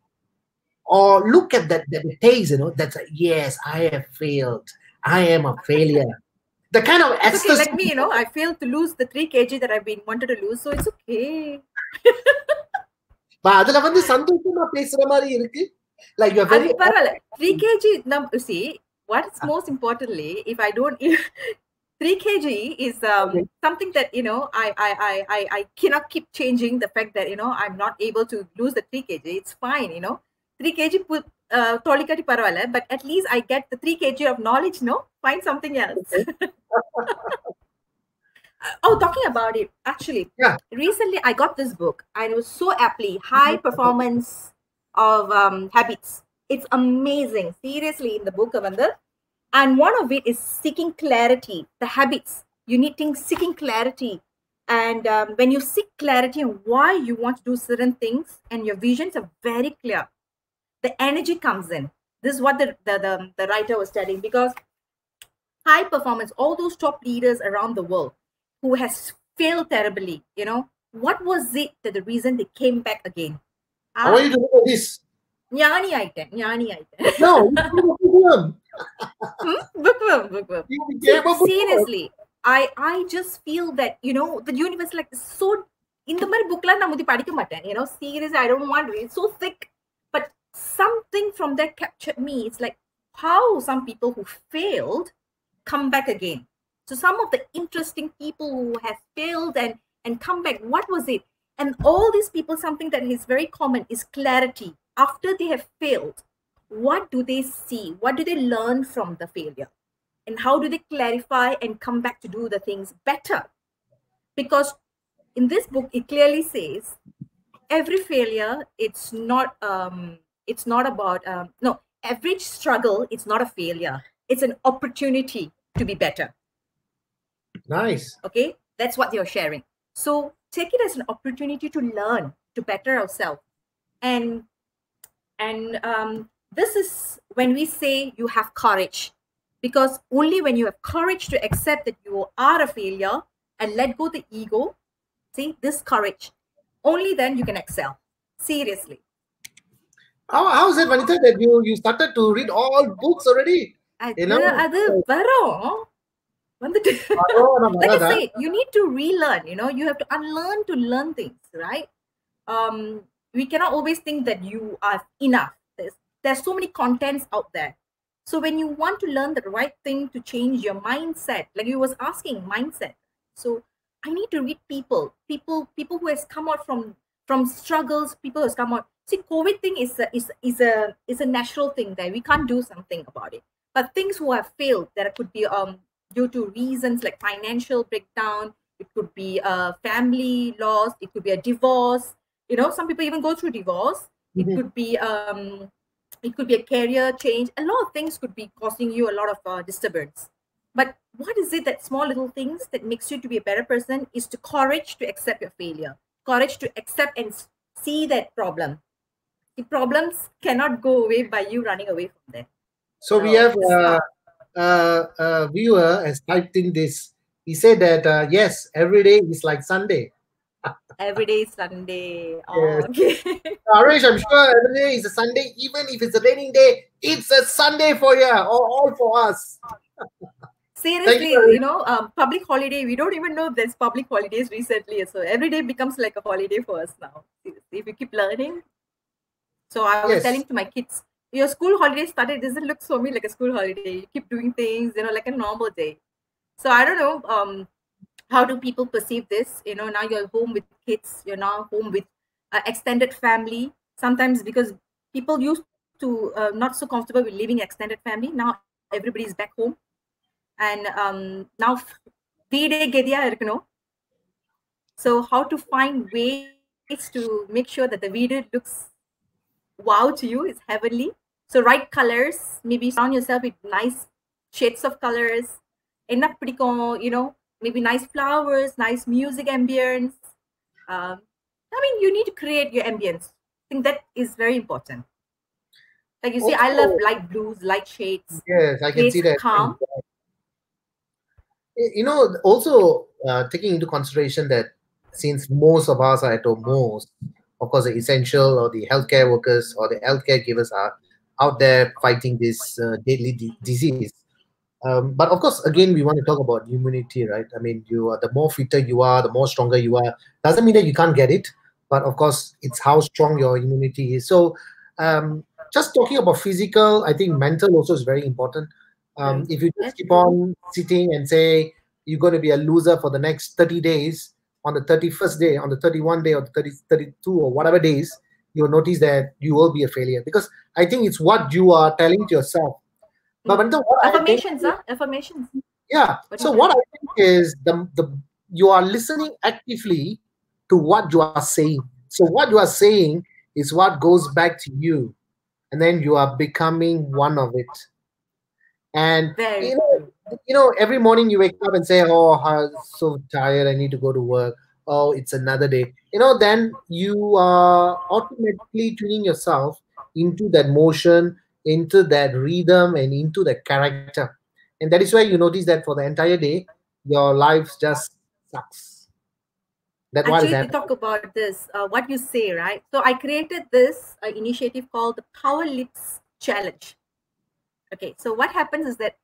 A: Or look at that, that it you know, that's yes, I have failed. I am a failure. The kind of
B: it's okay, like me, you know, I failed to lose the three kg that I've been wanted to lose, so it's okay.
A: அதுல வந்து சந்தோஷமா பேசுற மாதிரி இருக்கு like you're very
B: Three kg. Now see, what's most importantly, if I don't. 3kg is um,
A: okay.
B: something that you know I, I i i cannot keep changing the fact that you know i'm not able to lose the 3kg it's fine you know 3kg தொலைக்காட்டி uh, but at least I get the 3 kg of knowledge. No, find something else. Uh, oh, talking about it, actually,
A: yeah.
B: recently I got this book and it was so aptly mm-hmm. High Performance of um, Habits. It's amazing. Seriously, in the book, and one of it is seeking clarity the habits you need things seeking clarity and um, when you seek clarity on why you want to do certain things and your visions are very clear the energy comes in this is what the, the, the, the writer was telling because high performance all those top leaders around the world who has failed terribly you know what was it that the reason they came back again
A: I want you to look at this.
B: ஞானி ஆயிட்டேன் ஞானி ஆயிட்டேன்
A: No, you became a bookworm.
B: bookworm bookworm
A: You became a bookworm.
B: seriously i i just feel that you know the universe like is so இந்த மாதிரி புக்லாம் நான் முந்தி படிக்க மாட்டேன் you know seriously i don't want to read so thick but something from that captured me it's like how some people who failed come back again so some of the interesting people who have failed and and come back what was it and all these people something that is very common is clarity after they have failed what do they see? What do they learn from the failure? And how do they clarify and come back to do the things better? Because in this book it clearly says every failure it's not um it's not about um, no every struggle it's not a failure. It's an opportunity to be better.
A: Nice.
B: okay? That's what you're sharing. So take it as an opportunity to learn to better ourselves and and um, this is when we say you have courage because only when you have courage to accept that you are a failure and let go the ego see this courage only then you can excel seriously
A: how, how is it vanitha that you you started to read all books already you know?
B: like I say, you need to relearn. You know, you have to unlearn to learn things, right? Um, we cannot always think that you are enough there's so many contents out there. So when you want to learn the right thing to change your mindset, like you was asking, mindset. So I need to read people, people, people who has come out from from struggles, people who has come out. See, COVID thing is a, is is a is a natural thing that we can't do something about it. But things who have failed, that could be um due to reasons like financial breakdown, it could be a family loss, it could be a divorce. You know, some people even go through divorce. It
A: Mhm.
B: could be um, it could be a career change. A lot of things could be causing you a lot of uh, disturbance. But what is it that small little things that makes you to be a better person is to courage to accept your failure, courage to accept and see that problem. The problems cannot go away by you running away from them.
A: So we have uh, uh, a viewer has typed in this. He said that uh, yes, every day is like Sunday.
B: Every day is Sunday. Oh,
A: Yes.
B: okay.
A: Arish, I'm sure every day is a Sunday, even if it's a raining day, it's a Sunday for you, all, all for us.
B: Seriously,
A: you.
B: you know, um, public holiday, we don't even know there's public holidays recently. So every day becomes like a holiday for us now. If you keep learning. So I was
A: Yes.
B: telling to my kids, your school holiday started, doesn't look for me like a school holiday. You keep doing things, you know, like a normal day. So I don't know, um, how do people perceive this? You know, now you're home with kids, you're now home with uh, extended family. Sometimes because people used to uh, not so comfortable with living extended family. Now everybody's back home. And um, now வீடே கெதியா இருக்கணும் So how to find ways to make sure that the video looks wow to you is heavenly. So right colors, maybe surround yourself with nice shades of colors. என்ன பிடிக்கும் you know maybe nice flowers nice music ambience um, i mean you need to create your ambience i think that is very important like you see i love light blues light shades
A: Yes, I can see that.
B: calm.
A: You know, also uh, taking into consideration that since most of us are at home, most, of course, the essential or the healthcare workers or the healthcare givers are out there fighting this uh, deadly di- disease. Um, but of course, again, we want to talk about immunity, right? I mean, you are the more fitter you are, the more stronger you are. Doesn't mean that you can't get it, but of course, it's how strong your immunity is. So, um, just talking about physical, I think mental also is very important. Um, if you just keep on sitting and say you're going to be a loser for the next 30 days, on the 31st day, on the 31 day, or the 30, 32, or whatever days, you'll notice that you will be a failure because I think it's what you are telling to yourself. But
B: Mm.
A: the, what I think-
B: affirmations huh? affirmations
A: yeah.
B: What
A: So what I think is the the you are listening actively to what you are saying. So what you are saying is what goes back to you, and then you are becoming one of it. And
B: very
A: you know, you know, every morning you wake up and say, "Oh, I'm so tired. I need to go to work." Oh, it's another day. You know, then you are automatically tuning yourself into that motion, into that rhythm, and into the character. And that is why you notice that for the entire day, your life just sucks. That's what is
B: actually to talk about this uh, what you say right so i created this uh, initiative called the power lips challenge okay so what happens is that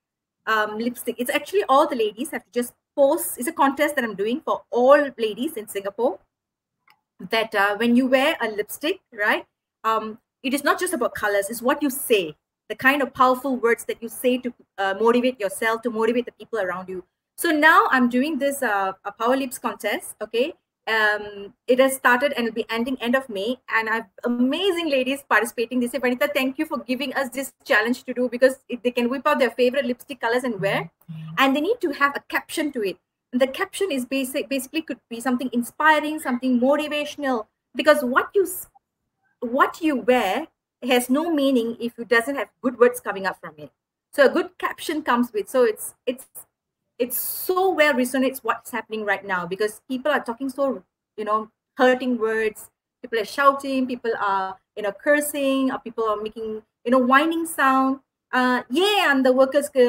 B: um, lipstick it's actually all the ladies have to just post it's a contest that i'm doing for all ladies in singapore that uh, when you wear a lipstick right um, it is not just about colors it's what you say the kind of powerful words that you say to uh, motivate yourself to motivate the people around you so now i'm doing this uh, a power lips contest okay um, it has started and will be ending end of May. And I've amazing ladies participating. They say, Vanitha, thank you for giving us this challenge to do because it, they can whip out their favorite lipstick colors and wear, and they need to have a caption to it. And the caption is basic, basically could be something inspiring, something motivational. Because what you what you wear has no meaning if it doesn't have good words coming up from it. So a good caption comes with. So it's it's it's so well resonates what's happening right now because people are talking so you know hurting words people are shouting people are you know cursing or people are making you know whining sound uh ஏன் அந்த ஒர்க்கர்ஸ்க்கு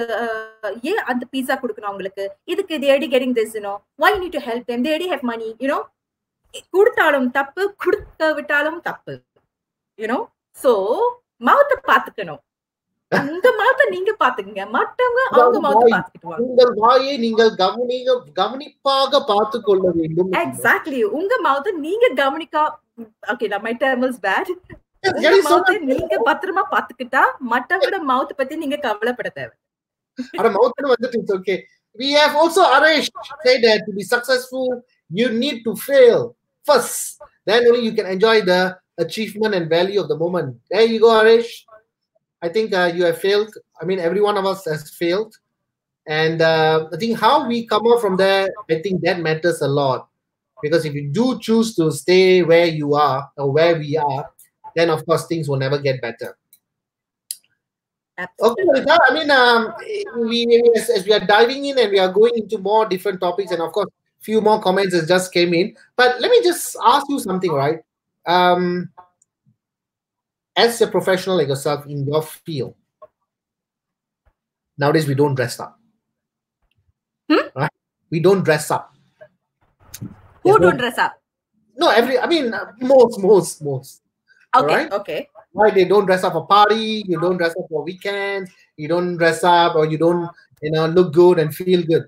B: ஏன் அந்த பீஸா கொடுக்கணும் அவங்களுக்கு இதுக்கு they already getting this you know why you need to help them they already have money you know கொடுத்தாலும் தப்பு கொடுக்க விட்டாலும் தப்பு you know? So மவுத்த பாத்துக்கணும் உங்க மவுத்த நீங்க பாத்துக்கங்க மத்தவங்க அவங்க மவுத்த பாத்துக்கிட்டு
A: உங்கள் வாயை நீங்கள் கவனிக கவனிப்பாக பார்த்து கொள்ள வேண்டும்
B: எக்ஸாக்ட்லி உங்க மவுத்த நீங்க கவனிக்கா ஓகே மை பேட்
A: so
B: மவுத்த
A: much-
B: நீங்க பத்திரமா பாத்துக்கிட்டா மத்தவங்களோட மவுத் பத்தி நீங்க கவலைப்பட தேவை.
A: அட மவுத்துன்னு வந்துட்டு it's okay. We have also Arish said that to be successful you need to fail first. Then only you can enjoy the achievement and value of the moment. There you go Arish I think uh, you have failed. I mean every one of us has failed. And uh, I think how we come out from there I think that matters a lot. Because if you do choose to stay where you are or where we are then of course things will never get better. Okay, Vanitha, I mean, um, we, as, as we are diving in and we are going into more different topics, and of course, few more comments that just came in. But let me just ask you something, right? Um, as a professional like yourself in your field, nowadays we don't dress up.
B: Hmm?
A: Right? We don't dress up.
B: who
A: There's
B: don't dress up
A: No, every. I mean, uh, most, most, most.
B: okay
A: Alright.
B: okay
A: Why they don't dress up for party? You don't dress up for weekends. You don't dress up, or you don't, you know, look good and feel good.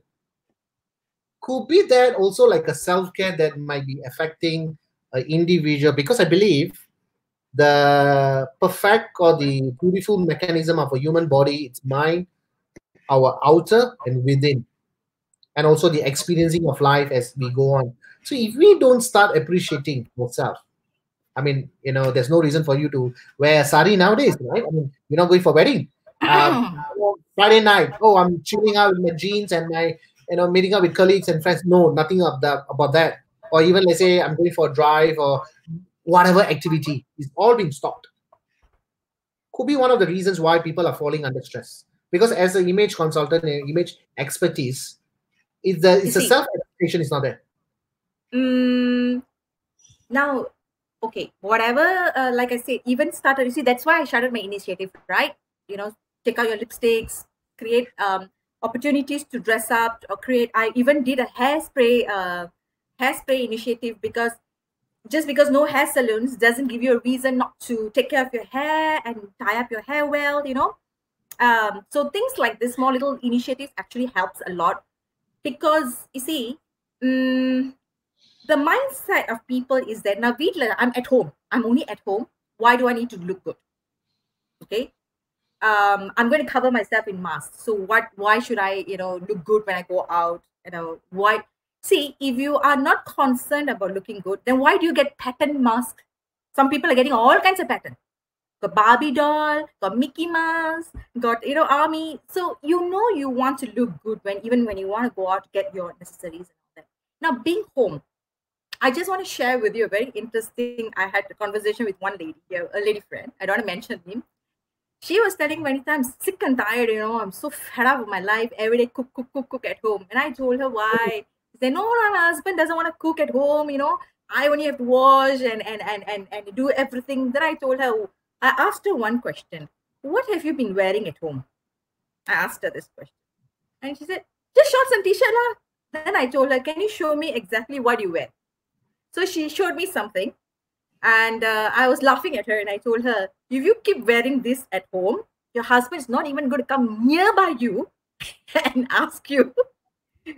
A: Could be that also like a self care that might be affecting an individual because I believe the perfect or the beautiful mechanism of a human body it's mind, our outer and within, and also the experiencing of life as we go on. So if we don't start appreciating ourselves I mean, you know, there's no reason for you to wear a sari nowadays, right? I mean, you're not going for wedding. Um, Friday night, oh, I'm chilling out with my jeans and my, you know, meeting up with colleagues and friends. No, nothing of that about that. Or even let's say I'm going for a drive or whatever activity is all being stopped. Could be one of the reasons why people are falling under stress. Because as an image consultant and image expertise, it's the it's a self adaptation is not there.
B: Mm, now, okay, whatever. Uh, like I said, even started. You see, that's why I started my initiative, right? You know, take out your lipsticks, create um opportunities to dress up or create. I even did a hairspray uh hairspray initiative because just because no hair salons doesn't give you a reason not to take care of your hair and tie up your hair well you know? Um, so things like this small little initiatives actually helps a lot because you see um, the mindset of people is that now i'm at home. I'm only at home. Why do i need to look good? Okay? Um, i'm going to cover myself in mask so what why should i you know look good when i go out? You know why See, if you are not concerned about looking good, then why do you get pattern mask? Some people are getting all kinds of pattern. Got Barbie doll, got Mickey Mouse, got you know army. So you know you want to look good when even when you want to go out get your necessaries and all that. Now being home, I just want to share with you a very interesting. I had a conversation with one lady here, a lady friend. I don't want to mention him. She was telling me many times, sick and tired, you know, I'm so fed up with my life. Every day cook, cook, cook, cook at home. And I told her why no, no, my husband doesn't want to cook at home, you know. I only have to wash and and and and, and do everything. Then I told her, I asked her one question. What have you been wearing at home? I asked her this question. And she said, just shorts and t-shirt. Then I told her, can you show me exactly what you wear? So she showed me something. And uh, I was laughing at her and I told her, if you keep wearing this at home, your husband is not even going to come nearby you and ask you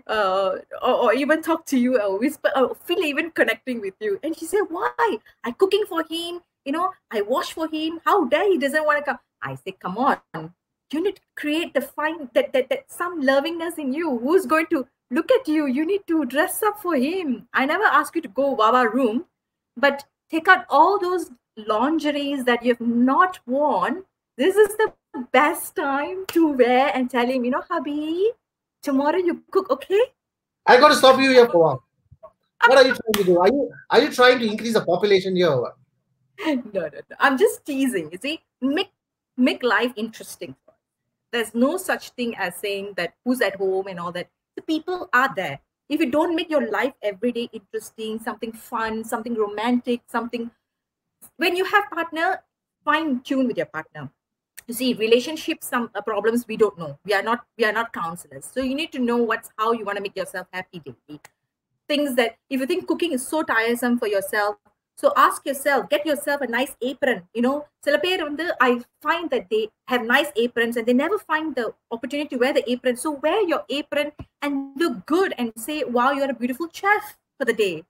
B: uh, or, or, even talk to you or whisper or feel even connecting with you. And she said, Why? I'm cooking for him, you know, I wash for him. How dare he doesn't want to come? I say, Come on. You need to create the fine that, that that some lovingness in you. Who's going to look at you? You need to dress up for him. I never ask you to go Wawa room, but take out all those lingeries that you have not worn. This is the best time to wear and tell him, you know, hubby, tomorrow you cook, okay?
A: I got to stop you here for a. What are you trying to do? Are you are you trying to increase the population here? Or what?
B: No, no, no. I'm just teasing. You see, make make life interesting. There's no such thing as saying that who's at home and all that. The people are there. If you don't make your life every day interesting, something fun, something romantic, something when you have partner, fine tune with your partner you see relationships some uh, problems we don't know. We are not we are not counselors. So you need to know what's how you want to make yourself happy daily. Things that if you think cooking is so tiresome for yourself so ask yourself get yourself a nice apron. You know i find that they have nice aprons and they never find the opportunity to wear the apron. So wear your apron and look good and say wow you're a beautiful chef for the day.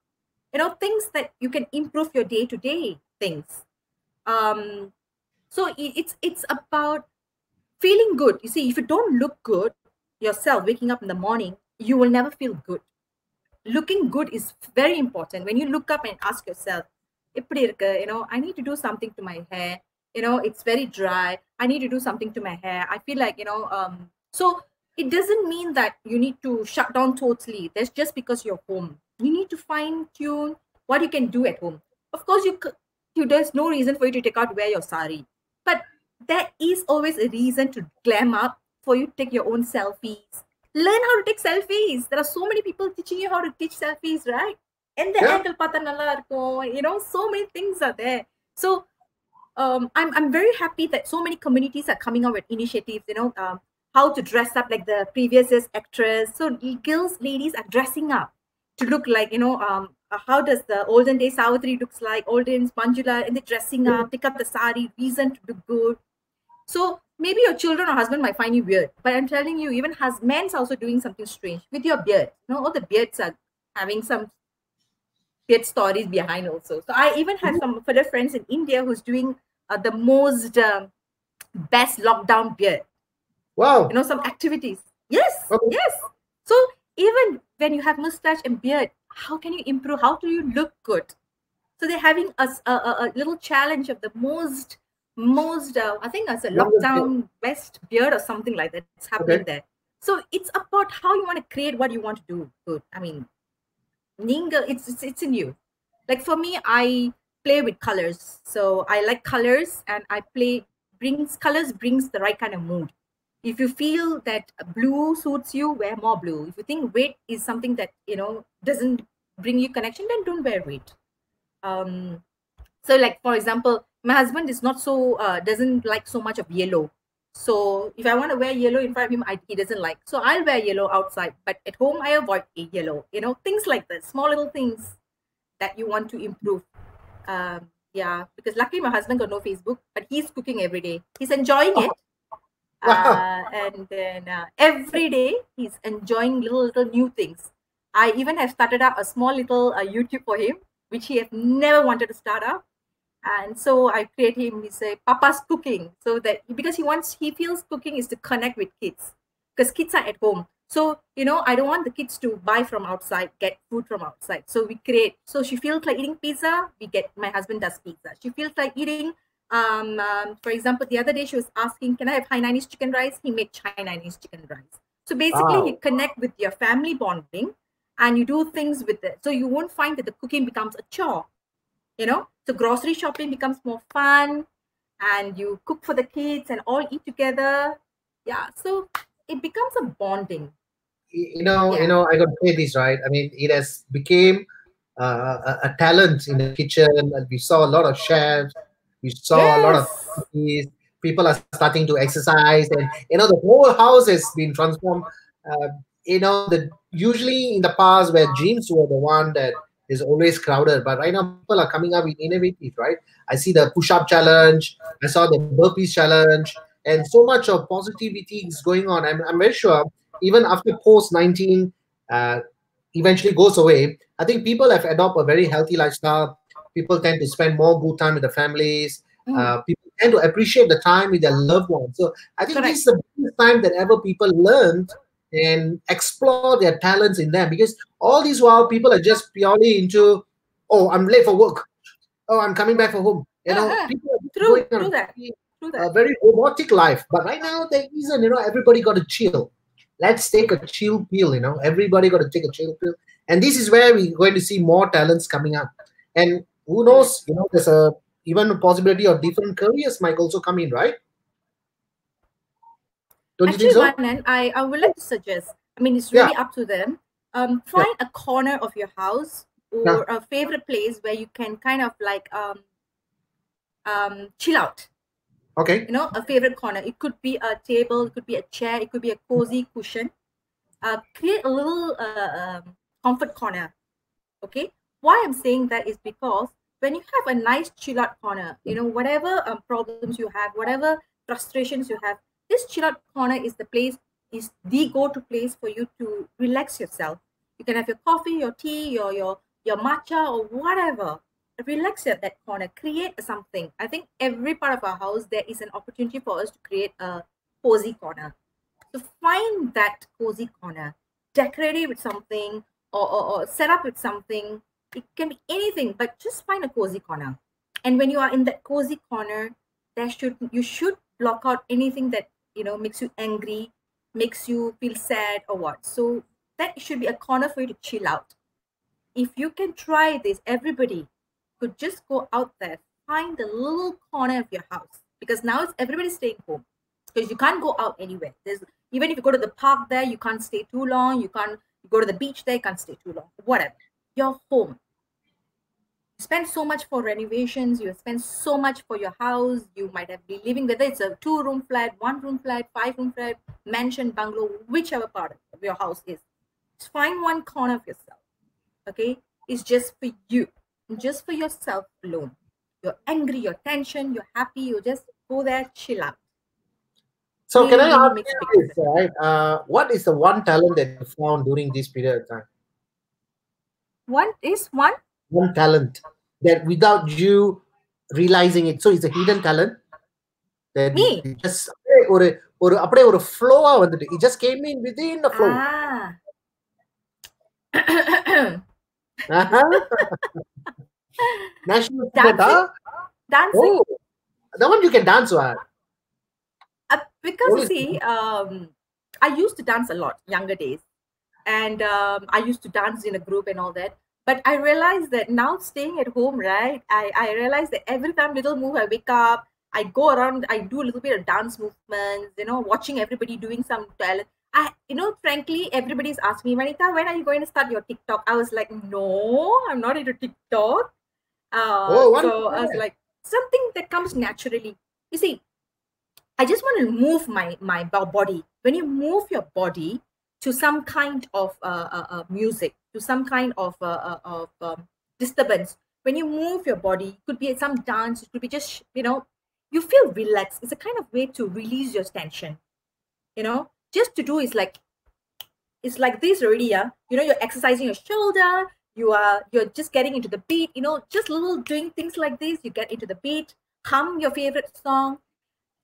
B: You know things that you can improve your day to day things. Um so it's it's about feeling good. You see if you don't look good yourself waking up in the morning you will never feel good. Looking good is very important. When you look up and ask yourself you know i need to do something to my hair. You know it's very dry. I need to do something to my hair. I feel like you know um so it doesn't mean that you need to shut down totally. That's just because you're home. You need to fine tune what you can do at home. Of course you, you there's no reason for you to take out wear your sari there is always a reason to glam up for you to take your own selfies. Learn how to take selfies. There are so many people teaching you how to teach selfies, right? And the yeah. angle பார்த்தா you know so many things are there so um, I'm, I'm very happy that so many communities are coming out with initiatives you know um, how to dress up like the previous year's actress so girls ladies are dressing up to look like you know um, uh, how does the olden days Savitri looks like, olden Manjula, and the dressing up, pick up the sari, reason to look good. So maybe your children or husband might find you weird, but I'm telling you, even has men's also doing something strange with your beard. You know, all the beards are having some beard stories behind also. So I even had some further friends in India who's doing uh, the most um, best lockdown beard.
A: Wow.
B: You know, some activities. Yes, okay. yes. So even when you have mustache and beard, how can you improve how do you look good so they're having a, a, a little challenge of the most most uh, i think as a lockdown best beard or something like that it's happening okay. there so it's about how you want to create what you want to do good i mean Ninga, it's, it's it's in you. Like for me, I play with colors. So I like colors and I play brings colors brings the right kind of mood. If you feel that blue suits you, wear more blue. If you think red is something that you know doesn't bring you connection, then don't wear red. Um, so like for example, my husband is not so uh, doesn't like so much of yellow. So if I want to wear yellow in front of him, I, he doesn't like. So I'll wear yellow outside, but at home I avoid yellow. You know, things like that, small little things that you want to improve. Um, yeah, because luckily my husband got no Facebook, but he's cooking every day. He's enjoying it. Uh, and then uh, every day he's enjoying little little new things. I even have started up a small little uh, YouTube for him, which he have never wanted to start up and so i create him he say papa's cooking. So that because he wants he feels cooking is to connect with kids because kids are at home. So you know i don't want the kids to buy from outside get food from outside. So we create so she feels like eating pizza we get my husband does pizza. She feels like eating um, um for example the other day she was asking can i have hainanese chicken rice? He made chinese chicken rice. So basically wow. you connect with your family bonding and you do things with it. So you won't find that the cooking becomes a chore you know? So grocery shopping becomes more fun and you cook for the kids and all eat together. Yeah so it becomes a bonding.
A: You know yeah. you know i got to say this right? I mean it has became uh, a, a, talent in the kitchen and we saw a lot of chefs we saw yes. a lot of people are starting to exercise and you know the whole house has been transformed. Uh, you know the usually in the past where dreams were the one that is always crowded. But right now, people are coming up with innovative, right? I see the push-up challenge. I saw the burpees challenge, and so much of positivity is going on. I'm, I'm very sure even after post-19 uh, eventually goes away, I think people have adopted a very healthy lifestyle. People tend to spend more good time with their families. Mm. Uh, people tend to appreciate the time with their loved ones. So I think Correct. this is the best time that ever people learned and explore their talents in them. Because all these while people are just purely into oh i'm late for work. Oh i'm coming back for home. You know uh-huh. people are
B: true, going true that. True that.
A: a very robotic life. But right now there isn't you know everybody got to chill. Let's take a chill pill you know. Everybody got to take a chill pill. And this is where we're going to see more talents coming up. And who knows you know there's a even a possibility of different careers might also come in right
B: don't Actually, you think so? Vanan, I, I would like to suggest. I mean, it's really yeah. up to them. Um, find yeah. a corner of your house or yeah. a favorite place where you can kind of like um, um, chill out.
A: Okay.
B: You know, a favorite corner. It could be a table, it could be a chair, it could be a cozy cushion. Uh, create a little uh, um, comfort corner. Okay. Why I'm saying that is because when you have a nice chill out corner, you know, whatever um, problems you have, whatever frustrations you have, this chill out corner is the place is the go-to place for you to relax yourself. You can have your coffee your tea your your your matcha or whatever. Relax at that corner. Create something. I think every part of our house there is an opportunity for us to create a cozy corner. So find that cozy corner. Decorate it with something or, or, or set up with something. It can be anything but just find a cozy corner. And when you are in that cozy corner there should you should block out anything that you know makes you angry makes you feel sad or what. So that should be a corner for you to chill out. If you can try this everybody could just go out there find the little corner of your house because now it's everybody's staying home because you can't go out anywhere. There's even if you go to the park there you can't stay too long you can't go to the beach there you can't stay too long whatever. You're home spend so much for renovations you spend so much for your house you might have been living whether it's a two room flat one room flat five room flat mansion bungalow whichever part of your house is. Just find one corner of yourself okay? It's just for you just for yourself alone. You're angry you're tension you're happy you just go there chill out.
A: So can i ask you this, right? Uh, what is the one talent that you found during this period of time?
B: One is one?
A: One talent that without you realizing it so it's a hidden talent that
B: me
A: just ஒரு ஒரு அப்படியே ஒரு ஃப்ளோவா வந்துட்டு it just came in within the flow
B: ah.
A: national
B: dancing, dancing.
A: oh that one you can dance what
B: uh, because you see um i used to dance a lot younger days and um, i used to dance in a group and all that but I realized that now staying at home, right? I, I realized that every time little move, I wake up, I go around, I do a little bit of dance movements, you know, watching everybody doing some talent. I, you know, frankly, everybody's asked me, Vanitha, when are you going to start your TikTok? I was like, no, I'm not into TikTok. Uh, oh, so I was like, something that comes naturally. You see, I just want to move my my body. When you move your body to some kind of uh, uh, uh music, to some kind of uh, uh, of um, disturbance, when you move your body, it could be some dance, it could be just you know, you feel relaxed. It's a kind of way to release your tension. You know, just to do is like it's like this already. Yeah, you know, you're exercising your shoulder. You are you're just getting into the beat. You know, just little doing things like this. You get into the beat. Hum your favorite song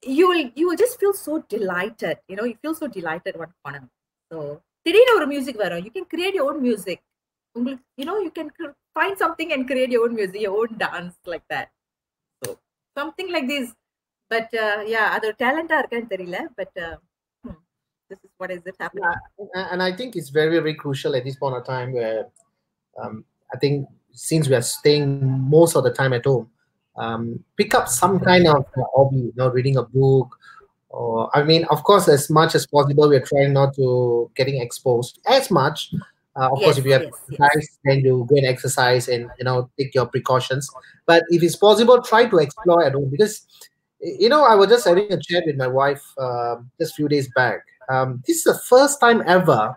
B: you will you will just feel so delighted you know you feel so delighted one corner so திடீர்னு ஒரு music வரும் you can create your own music you know you can find something and create your own music your own dance like that so something like this but uh, yeah அது டேலண்டா இருக்கான்னு தெரியல but uh, hmm, this is what is it happening
A: yeah, and i think it's very very crucial at this point of time where um, i think since we are staying most of the time at home um, pick up some kind of hobby, you know, reading a book. or I mean, of course, as much as possible, we're trying not to getting exposed as much. Uh, of yes, course, if you have yes, yes. then you go and exercise and you know take your precautions. But if it's possible, try to explore at home because you know I was just having a chat with my wife uh, just a few days back. Um, this is the first time ever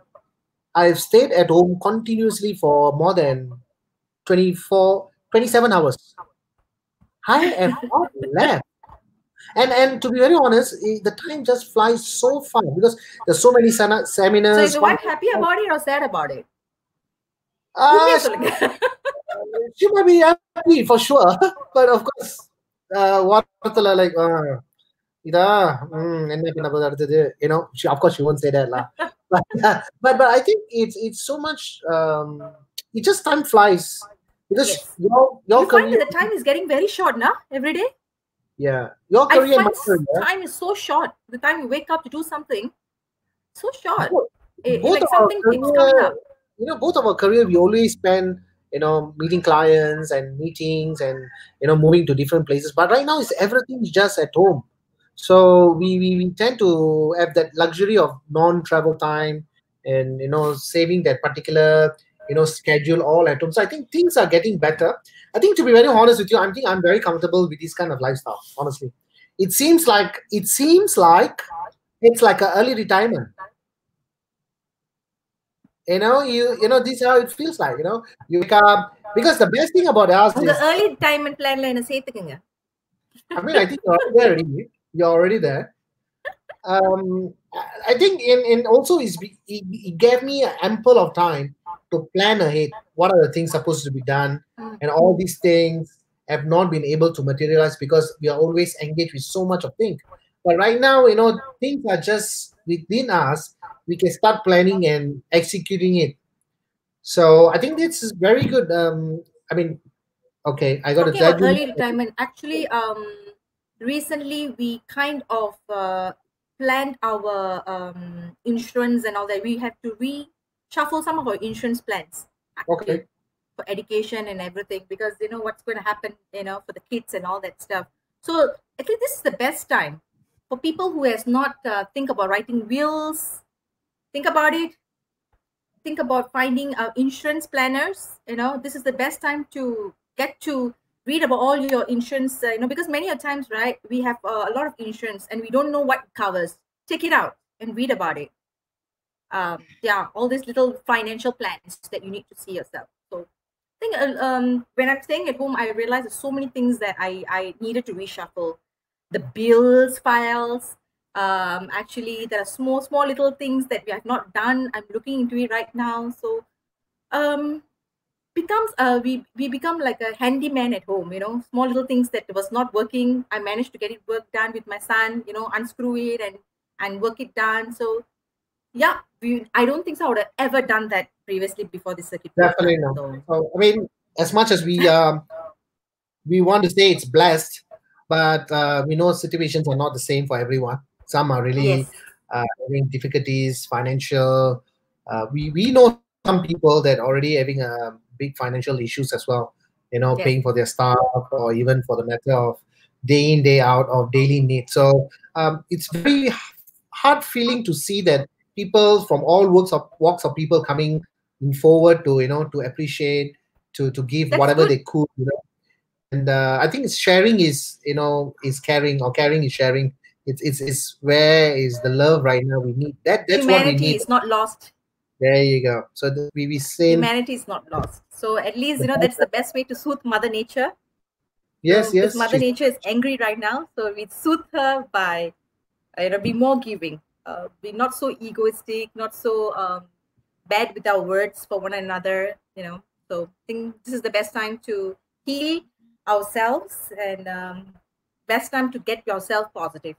A: I've stayed at home continuously for more than 24, 27 hours. I am not left. And and to be very honest, the time just flies so fast because there's so many seminars. So
B: is one happy about it or sad about it? Uh,
A: she might be happy for sure, but of course, uh, what like uh, இதா you know she, of course she won't say that lah. but, uh, but but I think it's it's so much um, it just time flies because yes. your, your
B: you career, find that the time is getting very short now every day.
A: Yeah, your career.
B: I find time is so short. The time you wake up to do something, so short. Both, eh, it, both like something
A: career, keeps coming up. You know, both of our career, we always spend you know meeting clients and meetings and you know moving to different places. But right now, it's everything's just at home. So we, we, we tend to have that luxury of non-travel time and you know saving that particular you know schedule all at home. So I think things are getting better. I think to be very honest with you, I think I'm very comfortable with this kind of lifestyle. Honestly, it seems like it seems like it's like an early retirement. You know, you you know this is how it feels like. You know, you wake up because the best thing about us is
B: the early retirement plan.
A: I mean, I think you're already You're already there. Um, I think in in also is it, it gave me ample of time to plan ahead what are the things supposed to be done. And all these things have not been able to materialize because we are always engaged with so much of things. But right now you know things are just within us. We can start planning and executing it. So i think this is very good um i mean okay i got
B: to tell early retirement. Actually um recently we kind of uh, planned our um insurance and all that. We have to re shuffle some of our insurance plans.
A: Okay.
B: For education and everything because you know what's going to happen you know for the kids and all that stuff. So i think this is the best time for people who has not uh, think about writing wills think about it. Think about finding uh, insurance planners you know. This is the best time to get to read about all your insurance uh, you know because many a times right we have uh, a lot of insurance and we don't know what covers. Check it out and read about it um, yeah, all these little financial plans that you need to see yourself. So I think uh, um, when I'm staying at home, I realized there's so many things that I, I needed to reshuffle. The bills files, um, actually, there are small, small little things that we have not done. I'm looking into it right now. So um, becomes uh, we we become like a handyman at home you know small little things that was not working i managed to get it work done with my son you know unscrew it and and work it done so yeah, we, I don't think so. I would have ever done that previously before the circuit.
A: Definitely not. So, so, I mean, as much as we um, we want to say it's blessed, but uh, we know situations are not the same for everyone. Some are really yes. uh, having difficulties, financial. Uh, we we know some people that already having a big financial issues as well. You know,
B: Yes.
A: paying for their staff or even for the matter of day in day out of daily needs. So um, it's very hard feeling to see that people from all walks of walks of people coming forward to you know to appreciate to to give
B: That's
A: whatever
B: good.
A: they could. You know, and uh, I think sharing is you know is caring or caring is sharing. It's it's it's where is the love right now we need that that's what we
B: Humanity
A: need.
B: is not lost.
A: There you go. So the, we we say
B: Humanity is not lost. So at least you know that's the best way to soothe Mother Nature.
A: yes
B: So,
A: yes.
B: Mother Nature is angry right now, so we soothe her by, you know, be more giving, uh, be not so egoistic, not so um, bad with our words for one another. You know, so I think this is the best time to heal ourselves and um, best time to get yourself positive.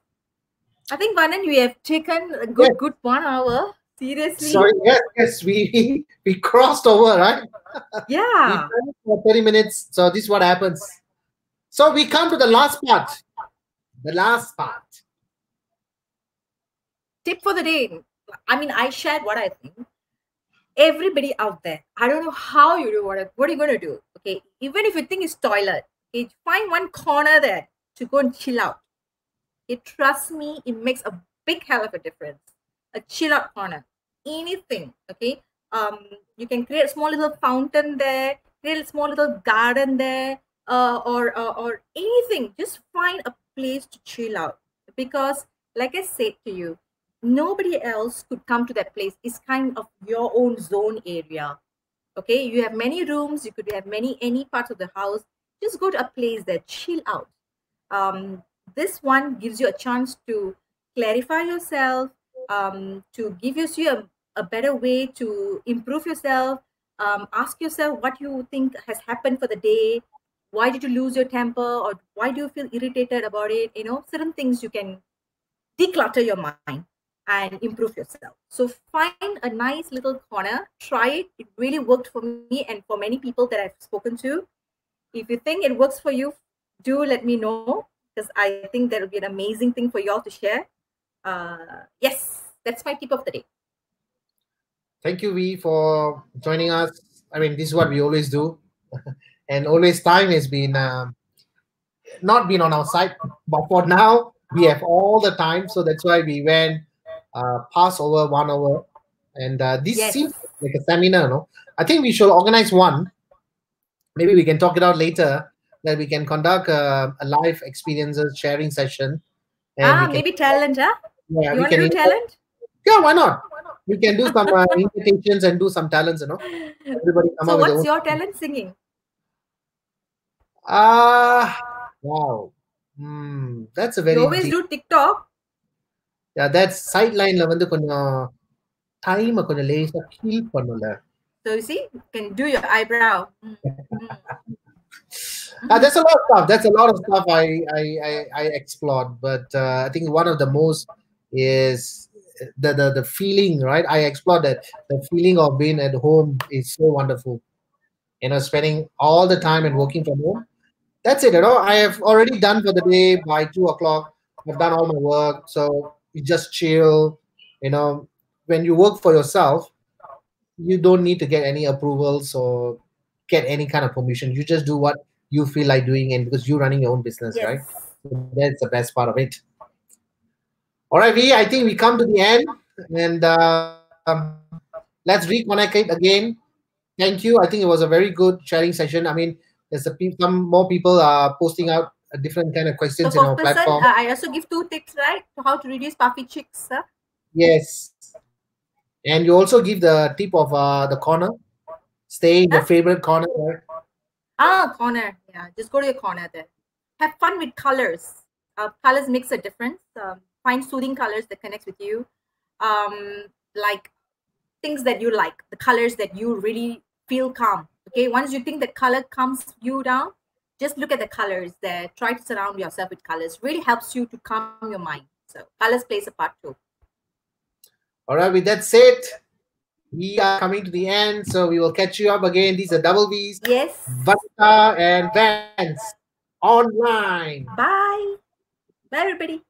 B: I think Vanan, we have taken a good,
A: Yes.
B: good one hour. Seriously,
A: Sorry, yes, yes, we we crossed over, right?
B: Yeah.
A: for 30 minutes. So this is what happens. So we come to the last part. The last part.
B: Tip for the day. I mean, I shared what I think. Everybody out there, I don't know how you do what. What are you going to do? Okay, even if you think it's toilet, okay, find one corner there to go and chill out. It trust me, it makes a big hell of a difference. A chill out corner, anything. Okay, um, you can create a small little fountain there, create a small little garden there, uh, or uh, or anything. Just find a place to chill out because, like I said to you, nobody else could come to that place. It's kind of your own zone area. Okay? You have many rooms. You could have many any parts of the house. Just go to a place that chill out. Um, this one gives you a chance to clarify yourself um, to give you a, a better way to improve yourself. Um, ask yourself what you think has happened for the day. Why did you lose your temper? Or why do you feel irritated about it? You know certain things you can declutter your mind and improve yourself. So find a nice little corner, try it. It really worked for me and for many people that I've spoken to. If you think it works for you, do let me know because I think that would be an amazing thing for you all to share. Uh, yes, that's my tip of the day.
A: Thank you, V, for joining us. I mean, this is what we always do. and always time has been um, not been on our side. But for now, we have all the time. So that's why we went uh, past over one hour. And uh, this
B: Yes.
A: seems like a seminar, no? I think we should organize one. Maybe we can talk it out later that we can conduct a, a live experiences sharing session. And
B: ah,
A: can,
B: maybe talent, huh?
A: yeah,
B: You want to do talent?
A: Yeah, why not? We can do some uh, invitations and do some talents, you know. Everybody come
B: So what's your talent singing?
A: Ah, wow. Hmm, that's a very
B: You always
A: deep,
B: do TikTok.
A: yeah, that's sideline-ல வந்து கொஞ்சம் time அ கொஞ்சம் லேசா kill பண்ணும்ல.
B: So you see, you can do your eyebrow. Mm, mm.
A: Uh, there's a lot of stuff. That's a lot of stuff I I I, I explored, but uh, I think one of the most is the, the the feeling. Right, I explored that the feeling of being at home is so wonderful. You know, spending all the time and working from home. That's it. You know, I have already done for the day by two o'clock. I've done all my work, so you just chill. You know, when you work for yourself, you don't need to get any approvals or get any kind of permission. You just do what you feel like doing, and because you're running your own business, right?
B: Yes.
A: That's the best part of it. All right, V. I think we come to the end, and uh, um, let's reconnect it again. Thank you. I think it was a very good sharing session. I mean, there's a some more people are posting out different kind of
B: So
A: questions in our
B: person,
A: platform.
B: uh, I also give two tips, right? How to reduce puffy cheeks. Huh?
A: Yes, and you also give the tip of uh, the corner. Stay in your
B: Huh?
A: favorite corner. Right?
B: Ah, corner. Yeah, just go to your corner there. Have fun with colors. Uh, colors makes a difference. Um, find soothing colors that connects with you. Um, like things that you like, the colors that you really feel calm. Okay, once you think the color calms you down, just look at the colors there. Try to surround yourself with colors. Really helps you to calm your mind. So colors plays a part too.
A: All right, with that said, we are coming to the end, so we will catch you up again. These are double V's,
B: Yes.
A: Vanitha and Vance online.
B: Bye. Bye, everybody.